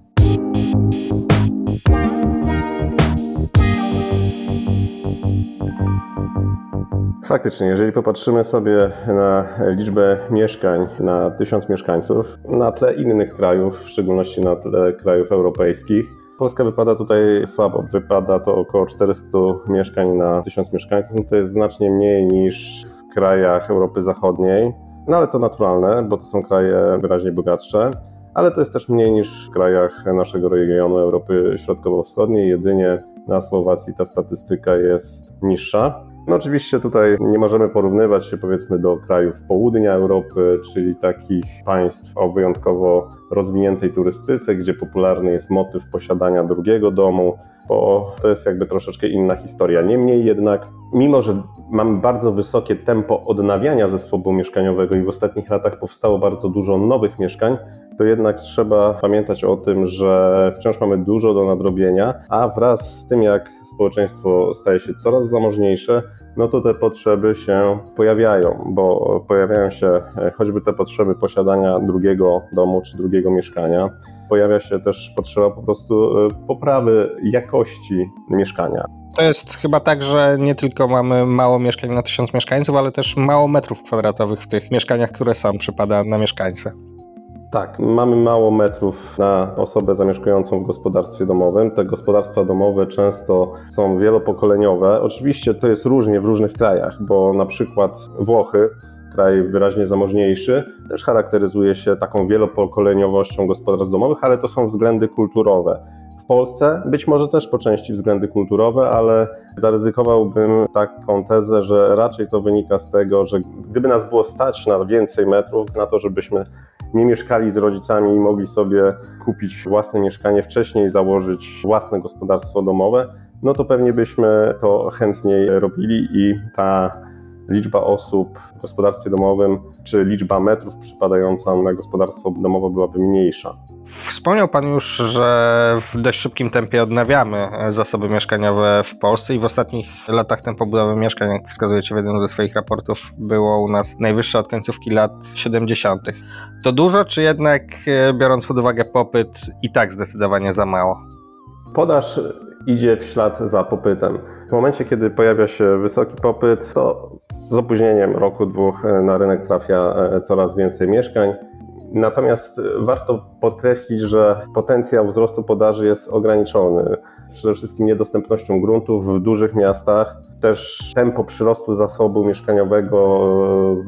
Faktycznie, jeżeli popatrzymy sobie na liczbę mieszkań na tysiąc mieszkańców, na tle innych krajów, w szczególności na tle krajów europejskich, Polska wypada tutaj słabo. Wypada to około 400 mieszkań na tysiąc mieszkańców. No to jest znacznie mniej niż w krajach Europy Zachodniej. No ale to naturalne, bo to są kraje wyraźnie bogatsze. Ale to jest też mniej niż w krajach naszego regionu Europy Środkowo-Wschodniej. Jedynie na Słowacji ta statystyka jest niższa. No oczywiście tutaj nie możemy porównywać się powiedzmy do krajów południa Europy, czyli takich państw o wyjątkowo rozwiniętej turystyce, gdzie popularny jest motyw posiadania drugiego domu, bo to jest jakby troszeczkę inna historia. Niemniej jednak, mimo że mamy bardzo wysokie tempo odnawiania zespołu mieszkaniowego i w ostatnich latach powstało bardzo dużo nowych mieszkań, to jednak trzeba pamiętać o tym, że wciąż mamy dużo do nadrobienia, a wraz z tym, jak społeczeństwo staje się coraz zamożniejsze, no to te potrzeby się pojawiają, bo pojawiają się e, choćby te potrzeby posiadania drugiego domu czy drugiego mieszkania. Pojawia się też potrzeba po prostu e, poprawy jakości mieszkania. To jest chyba tak, że nie tylko mamy mało mieszkań na tysiąc mieszkańców, ale też mało metrów kwadratowych w tych mieszkaniach, które są, przypada na mieszkańcę. Tak, mamy mało metrów na osobę zamieszkującą w gospodarstwie domowym. Te gospodarstwa domowe często są wielopokoleniowe. Oczywiście to jest różnie w różnych krajach, bo na przykład Włochy, kraj wyraźnie zamożniejszy, też charakteryzuje się taką wielopokoleniowością gospodarstw domowych, ale to są względy kulturowe. W Polsce być może też po części względy kulturowe, ale zaryzykowałbym taką tezę, że raczej to wynika z tego, że gdyby nas było stać na więcej metrów, na to, żebyśmy nie mieszkali z rodzicami i mogli sobie kupić własne mieszkanie wcześniej, założyć własne gospodarstwo domowe, no to pewnie byśmy to chętniej robili i ta liczba osób w gospodarstwie domowym, czy liczba metrów przypadająca na gospodarstwo domowe byłaby mniejsza. Wspomniał Pan już, że w dość szybkim tempie odnawiamy zasoby mieszkaniowe w Polsce i w ostatnich latach tempo budowy mieszkań, jak wskazujecie w jednym ze swoich raportów, było u nas najwyższe od końcówki lat 70. To dużo, czy jednak e, biorąc pod uwagę popyt i tak zdecydowanie za mało? Podaż idzie w ślad za popytem. W momencie, kiedy pojawia się wysoki popyt, to z opóźnieniem roku, dwóch e, na rynek trafia e, coraz więcej mieszkań. Natomiast warto podkreślić, że potencjał wzrostu podaży jest ograniczony. Przede wszystkim niedostępnością gruntów w dużych miastach. Też tempo przyrostu zasobu mieszkaniowego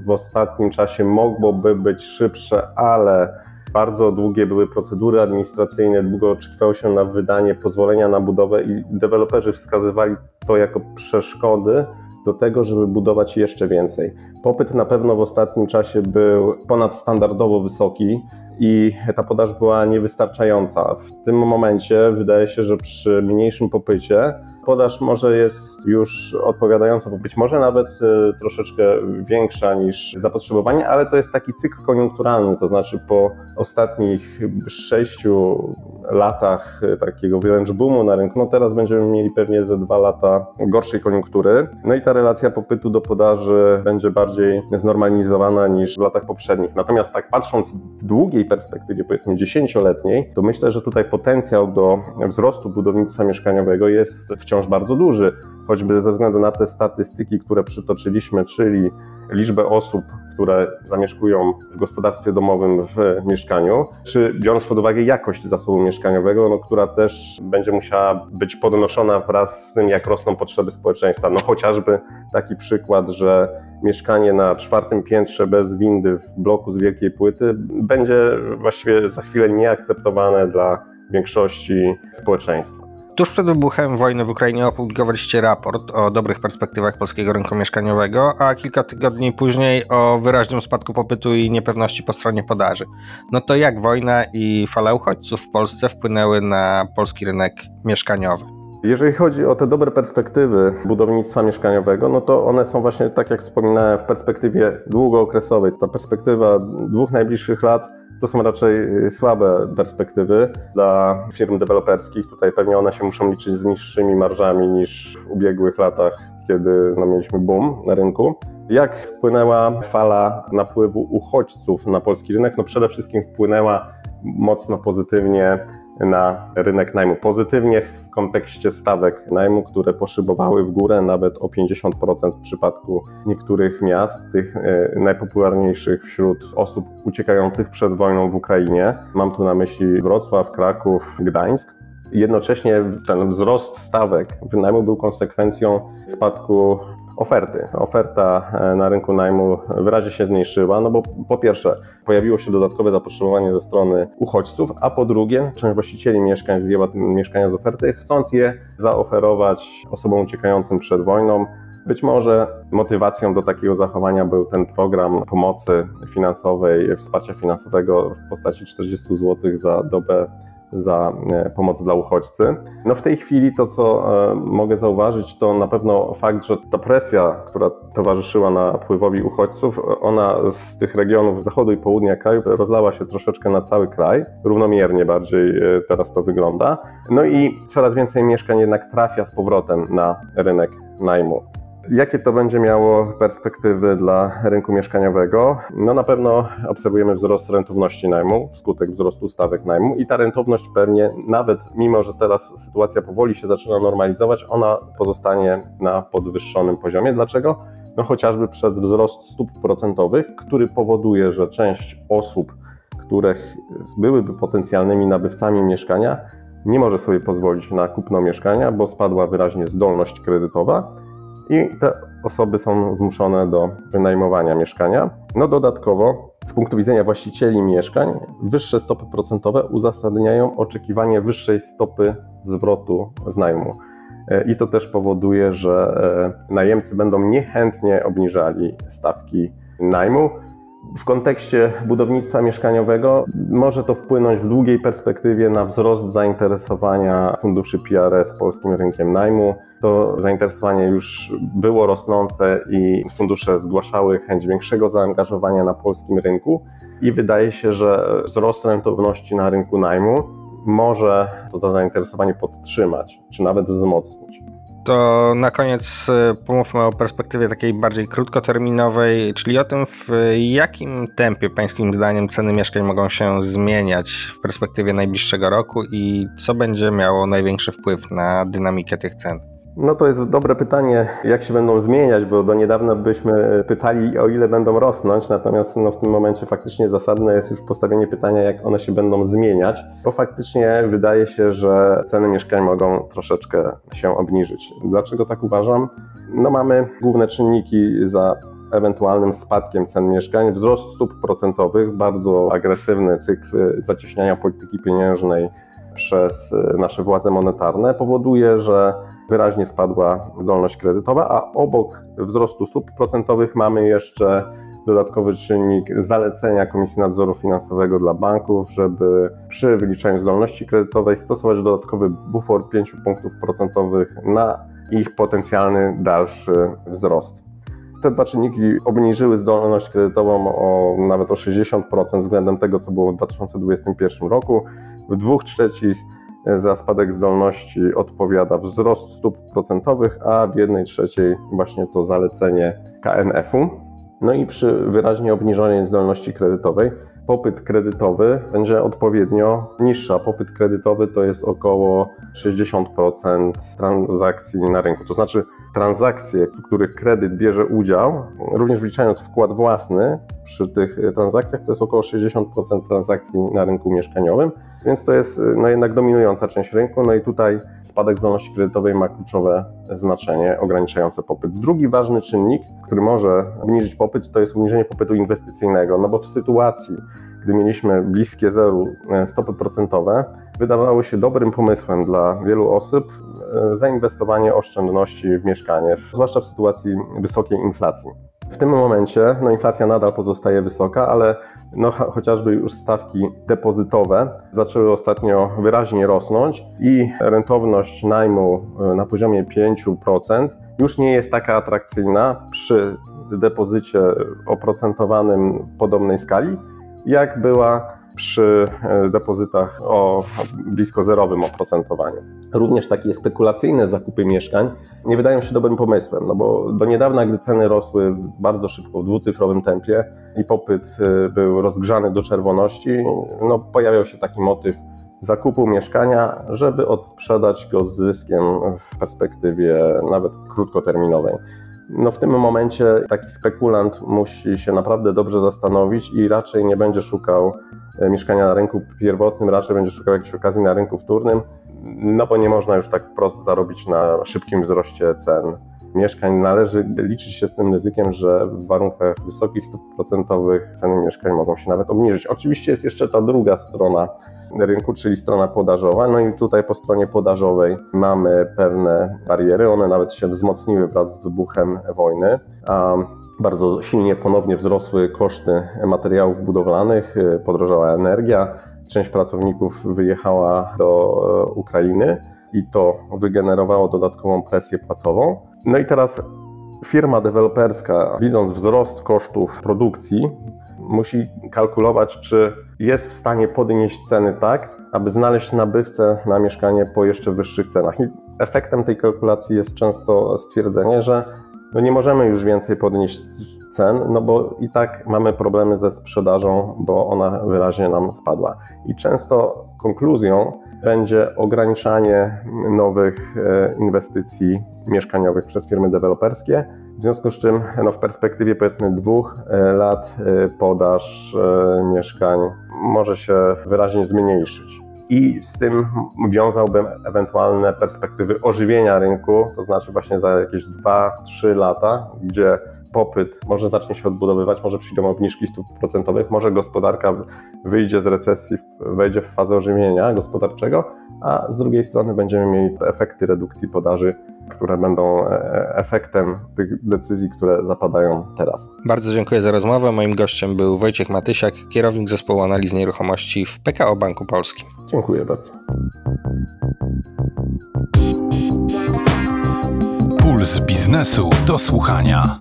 w ostatnim czasie mogłoby być szybsze, ale bardzo długie były procedury administracyjne, długo oczekiwało się na wydanie pozwolenia na budowę i deweloperzy wskazywali to jako przeszkody do tego, żeby budować jeszcze więcej. Popyt na pewno w ostatnim czasie był ponadstandardowo wysoki i ta podaż była niewystarczająca. W tym momencie wydaje się, że przy mniejszym popycie podaż może jest już odpowiadająca, bo być może nawet e, troszeczkę większa niż zapotrzebowanie, ale to jest taki cykl koniunkturalny, to znaczy po ostatnich sześciu latach e, takiego wręcz boomu na rynku, no teraz będziemy mieli pewnie ze dwa lata gorszej koniunktury. No i ta relacja popytu do podaży będzie bardziej znormalizowana niż w latach poprzednich. Natomiast tak patrząc w długiej perspektywie, powiedzmy dziesięcioletniej, to myślę, że tutaj potencjał do wzrostu budownictwa mieszkaniowego jest wciąż bardzo duży, choćby ze względu na te statystyki, które przytoczyliśmy, czyli liczbę osób, które zamieszkują w gospodarstwie domowym w mieszkaniu, czy biorąc pod uwagę jakość zasobu mieszkaniowego, no, która też będzie musiała być podnoszona wraz z tym, jak rosną potrzeby społeczeństwa. No chociażby taki przykład, że mieszkanie na czwartym piętrze bez windy w bloku z wielkiej płyty będzie właściwie za chwilę nieakceptowane dla większości społeczeństwa. Tuż przed wybuchem wojny w Ukrainie opublikowaliście raport o dobrych perspektywach polskiego rynku mieszkaniowego, a kilka tygodni później o wyraźnym spadku popytu i niepewności po stronie podaży. No to jak wojna i fala uchodźców w Polsce wpłynęły na polski rynek mieszkaniowy? Jeżeli chodzi o te dobre perspektywy budownictwa mieszkaniowego, no to one są właśnie, tak jak wspominałem, w perspektywie długookresowej. Ta perspektywa dwóch najbliższych lat to są raczej y, słabe perspektywy dla firm deweloperskich. Tutaj pewnie one się muszą liczyć z niższymi marżami niż w ubiegłych latach, kiedy no, mieliśmy boom na rynku. Jak wpłynęła fala napływu uchodźców na polski rynek? No przede wszystkim wpłynęła mocno pozytywnie na rynek najmu. Pozytywnie w kontekście stawek najmu, które poszybowały w górę nawet o 50% w przypadku niektórych miast, tych e, najpopularniejszych wśród osób uciekających przed wojną w Ukrainie. Mam tu na myśli Wrocław, Kraków, Gdańsk. Jednocześnie ten wzrost stawek wynajmu był konsekwencją spadku oferty. Oferta e, na rynku najmu wyraźnie się zmniejszyła, no bo po pierwsze pojawiło się dodatkowe zapotrzebowanie ze strony uchodźców, a po drugie część właścicieli mieszkań zdjęła mieszkania z oferty, chcąc je zaoferować osobom uciekającym przed wojną Być może motywacją do takiego zachowania był ten program pomocy finansowej, wsparcia finansowego w postaci 40 zł za dobę za e, pomoc dla uchodźcy. No w tej chwili to, co e, mogę zauważyć, to na pewno fakt, że ta presja, która towarzyszyła napływowi uchodźców, ona z tych regionów zachodu i południa kraju rozlała się troszeczkę na cały kraj. Równomiernie bardziej e, teraz to wygląda. No i coraz więcej mieszkań jednak trafia z powrotem na rynek najmu. Jakie to będzie miało perspektywy dla rynku mieszkaniowego? No na pewno obserwujemy wzrost rentowności najmu wskutek wzrostu stawek najmu i ta rentowność pewnie nawet mimo, że teraz sytuacja powoli się zaczyna normalizować, ona pozostanie na podwyższonym poziomie. Dlaczego? No chociażby przez wzrost stóp procentowych, który powoduje, że część osób, które byłyby potencjalnymi nabywcami mieszkania, nie może sobie pozwolić na kupno mieszkania, bo spadła wyraźnie zdolność kredytowa i te osoby są zmuszone do wynajmowania mieszkania. No dodatkowo, z punktu widzenia właścicieli mieszkań, wyższe stopy procentowe uzasadniają oczekiwanie wyższej stopy zwrotu z najmu. E, I to też powoduje, że e, najemcy będą niechętnie obniżali stawki najmu. W kontekście budownictwa mieszkaniowego może to wpłynąć w długiej perspektywie na wzrost zainteresowania funduszy PRS polskim rynkiem najmu. To zainteresowanie już było rosnące i fundusze zgłaszały chęć większego zaangażowania na polskim rynku i wydaje się, że wzrost rentowności na rynku najmu może to zainteresowanie podtrzymać, czy nawet wzmocnić. To na koniec e, pomówmy o perspektywie takiej bardziej krótkoterminowej, czyli o tym, w jakim tempie Pańskim zdaniem ceny mieszkań mogą się zmieniać w perspektywie najbliższego roku i co będzie miało największy wpływ na dynamikę tych cen. No to jest dobre pytanie, jak się będą zmieniać, bo do niedawna byśmy pytali, o ile będą rosnąć, natomiast no, w tym momencie faktycznie zasadne jest już postawienie pytania, jak one się będą zmieniać, bo faktycznie wydaje się, że ceny mieszkań mogą troszeczkę się obniżyć. Dlaczego tak uważam? No mamy główne czynniki za ewentualnym spadkiem cen mieszkań, wzrost stóp procentowych, bardzo agresywny cykl zacieśniania polityki pieniężnej przez nasze władze monetarne powoduje, że wyraźnie spadła zdolność kredytowa, a obok wzrostu stóp procentowych mamy jeszcze dodatkowy czynnik zalecenia Komisji Nadzoru Finansowego dla banków, żeby przy wyliczaniu zdolności kredytowej stosować dodatkowy bufor 5 punktów procentowych na ich potencjalny dalszy wzrost. Te dwa czynniki obniżyły zdolność kredytową o nawet o 60% względem tego, co było w 2021 roku. W dwóch trzecich za spadek zdolności odpowiada wzrost stóp procentowych, a w jednej trzeciej właśnie to zalecenie KNF-u. No i przy wyraźnie obniżonej zdolności kredytowej popyt kredytowy będzie odpowiednio niższy. Popyt kredytowy to jest około 60% transakcji na rynku. To znaczy transakcje, w których kredyt bierze udział, również wliczając wkład własny przy tych transakcjach, to jest około 60% transakcji na rynku mieszkaniowym, więc to jest no, jednak dominująca część rynku. No i tutaj spadek zdolności kredytowej ma kluczowe znaczenie ograniczające popyt. Drugi ważny czynnik, który może obniżyć popyt, to jest obniżenie popytu inwestycyjnego, no bo w sytuacji, gdy mieliśmy bliskie zeru e, stopy procentowe, wydawało się dobrym pomysłem dla wielu osób e, zainwestowanie oszczędności w mieszkanie, zwłaszcza w sytuacji wysokiej inflacji. W tym momencie no, inflacja nadal pozostaje wysoka, ale no, chociażby już stawki depozytowe zaczęły ostatnio wyraźnie rosnąć i rentowność najmu e, na poziomie 5% już nie jest taka atrakcyjna przy depozycie oprocentowanym podobnej skali, jak była przy e, depozytach o blisko zerowym oprocentowaniu. Również takie spekulacyjne zakupy mieszkań nie wydają się dobrym pomysłem, no bo do niedawna, gdy ceny rosły bardzo szybko, w dwucyfrowym tempie i popyt e, był rozgrzany do czerwoności, no pojawiał się taki motyw zakupu mieszkania, żeby odsprzedać go z zyskiem w perspektywie nawet krótkoterminowej. No w tym momencie taki spekulant musi się naprawdę dobrze zastanowić i raczej nie będzie szukał mieszkania na rynku pierwotnym, raczej będzie szukał jakiejś okazji na rynku wtórnym, no bo nie można już tak wprost zarobić na szybkim wzroście cen mieszkań należy liczyć się z tym ryzykiem, że w warunkach wysokich stóp procentowych ceny mieszkań mogą się nawet obniżyć. Oczywiście jest jeszcze ta druga strona rynku, czyli strona podażowa. No i tutaj po stronie podażowej mamy pewne bariery, one nawet się wzmocniły wraz z wybuchem wojny. A bardzo silnie ponownie wzrosły koszty materiałów budowlanych, podrożała energia, część pracowników wyjechała do e, Ukrainy i to wygenerowało dodatkową presję płacową. No i teraz firma deweloperska, widząc wzrost kosztów produkcji, musi kalkulować, czy jest w stanie podnieść ceny tak, aby znaleźć nabywcę na mieszkanie po jeszcze wyższych cenach. I efektem tej kalkulacji jest często stwierdzenie, że no nie możemy już więcej podnieść cen, no bo i tak mamy problemy ze sprzedażą, bo ona wyraźnie nam spadła. I często konkluzją będzie ograniczanie nowych e, inwestycji mieszkaniowych przez firmy deweloperskie. W związku z czym no w perspektywie powiedzmy dwóch e, lat e, podaż mieszkań może się wyraźnie zmniejszyć. I z tym wiązałbym ewentualne perspektywy ożywienia rynku, to znaczy właśnie za jakieś 2-3 lata, gdzie popyt może zacznie się odbudowywać, może przyjdą obniżki stóp procentowych, może gospodarka wyjdzie z recesji, wejdzie w fazę ożywienia gospodarczego, a z drugiej strony będziemy mieli efekty redukcji podaży, które będą e, efektem tych decyzji, które zapadają teraz. Bardzo dziękuję za rozmowę. Moim gościem był Wojciech Matysiak, kierownik zespołu analiz nieruchomości w PKO Banku Polskim. Dziękuję bardzo. Puls biznesu do słuchania.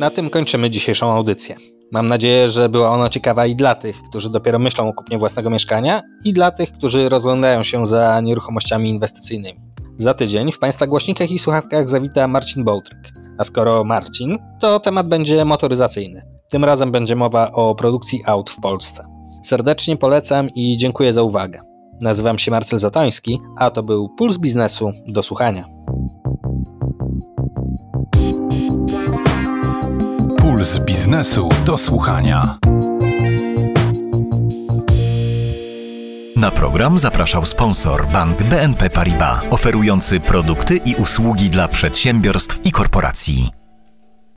Na tym kończymy dzisiejszą audycję. Mam nadzieję, że była ona ciekawa i dla tych, którzy dopiero myślą o kupnie własnego mieszkania, i dla tych, którzy rozglądają się za nieruchomościami inwestycyjnymi. Za tydzień w Państwa głośnikach i słuchawkach zawita Marcin Bołtryk. A skoro Marcin, to temat będzie motoryzacyjny. Tym razem będzie mowa o produkcji aut w Polsce. Serdecznie polecam i dziękuję za uwagę. Nazywam się Marcel Zatoński, a to był Puls Biznesu do słuchania. Puls biznesu do słuchania. Na program zapraszał sponsor bank BNP Paribas, oferujący produkty i usługi dla przedsiębiorstw i korporacji.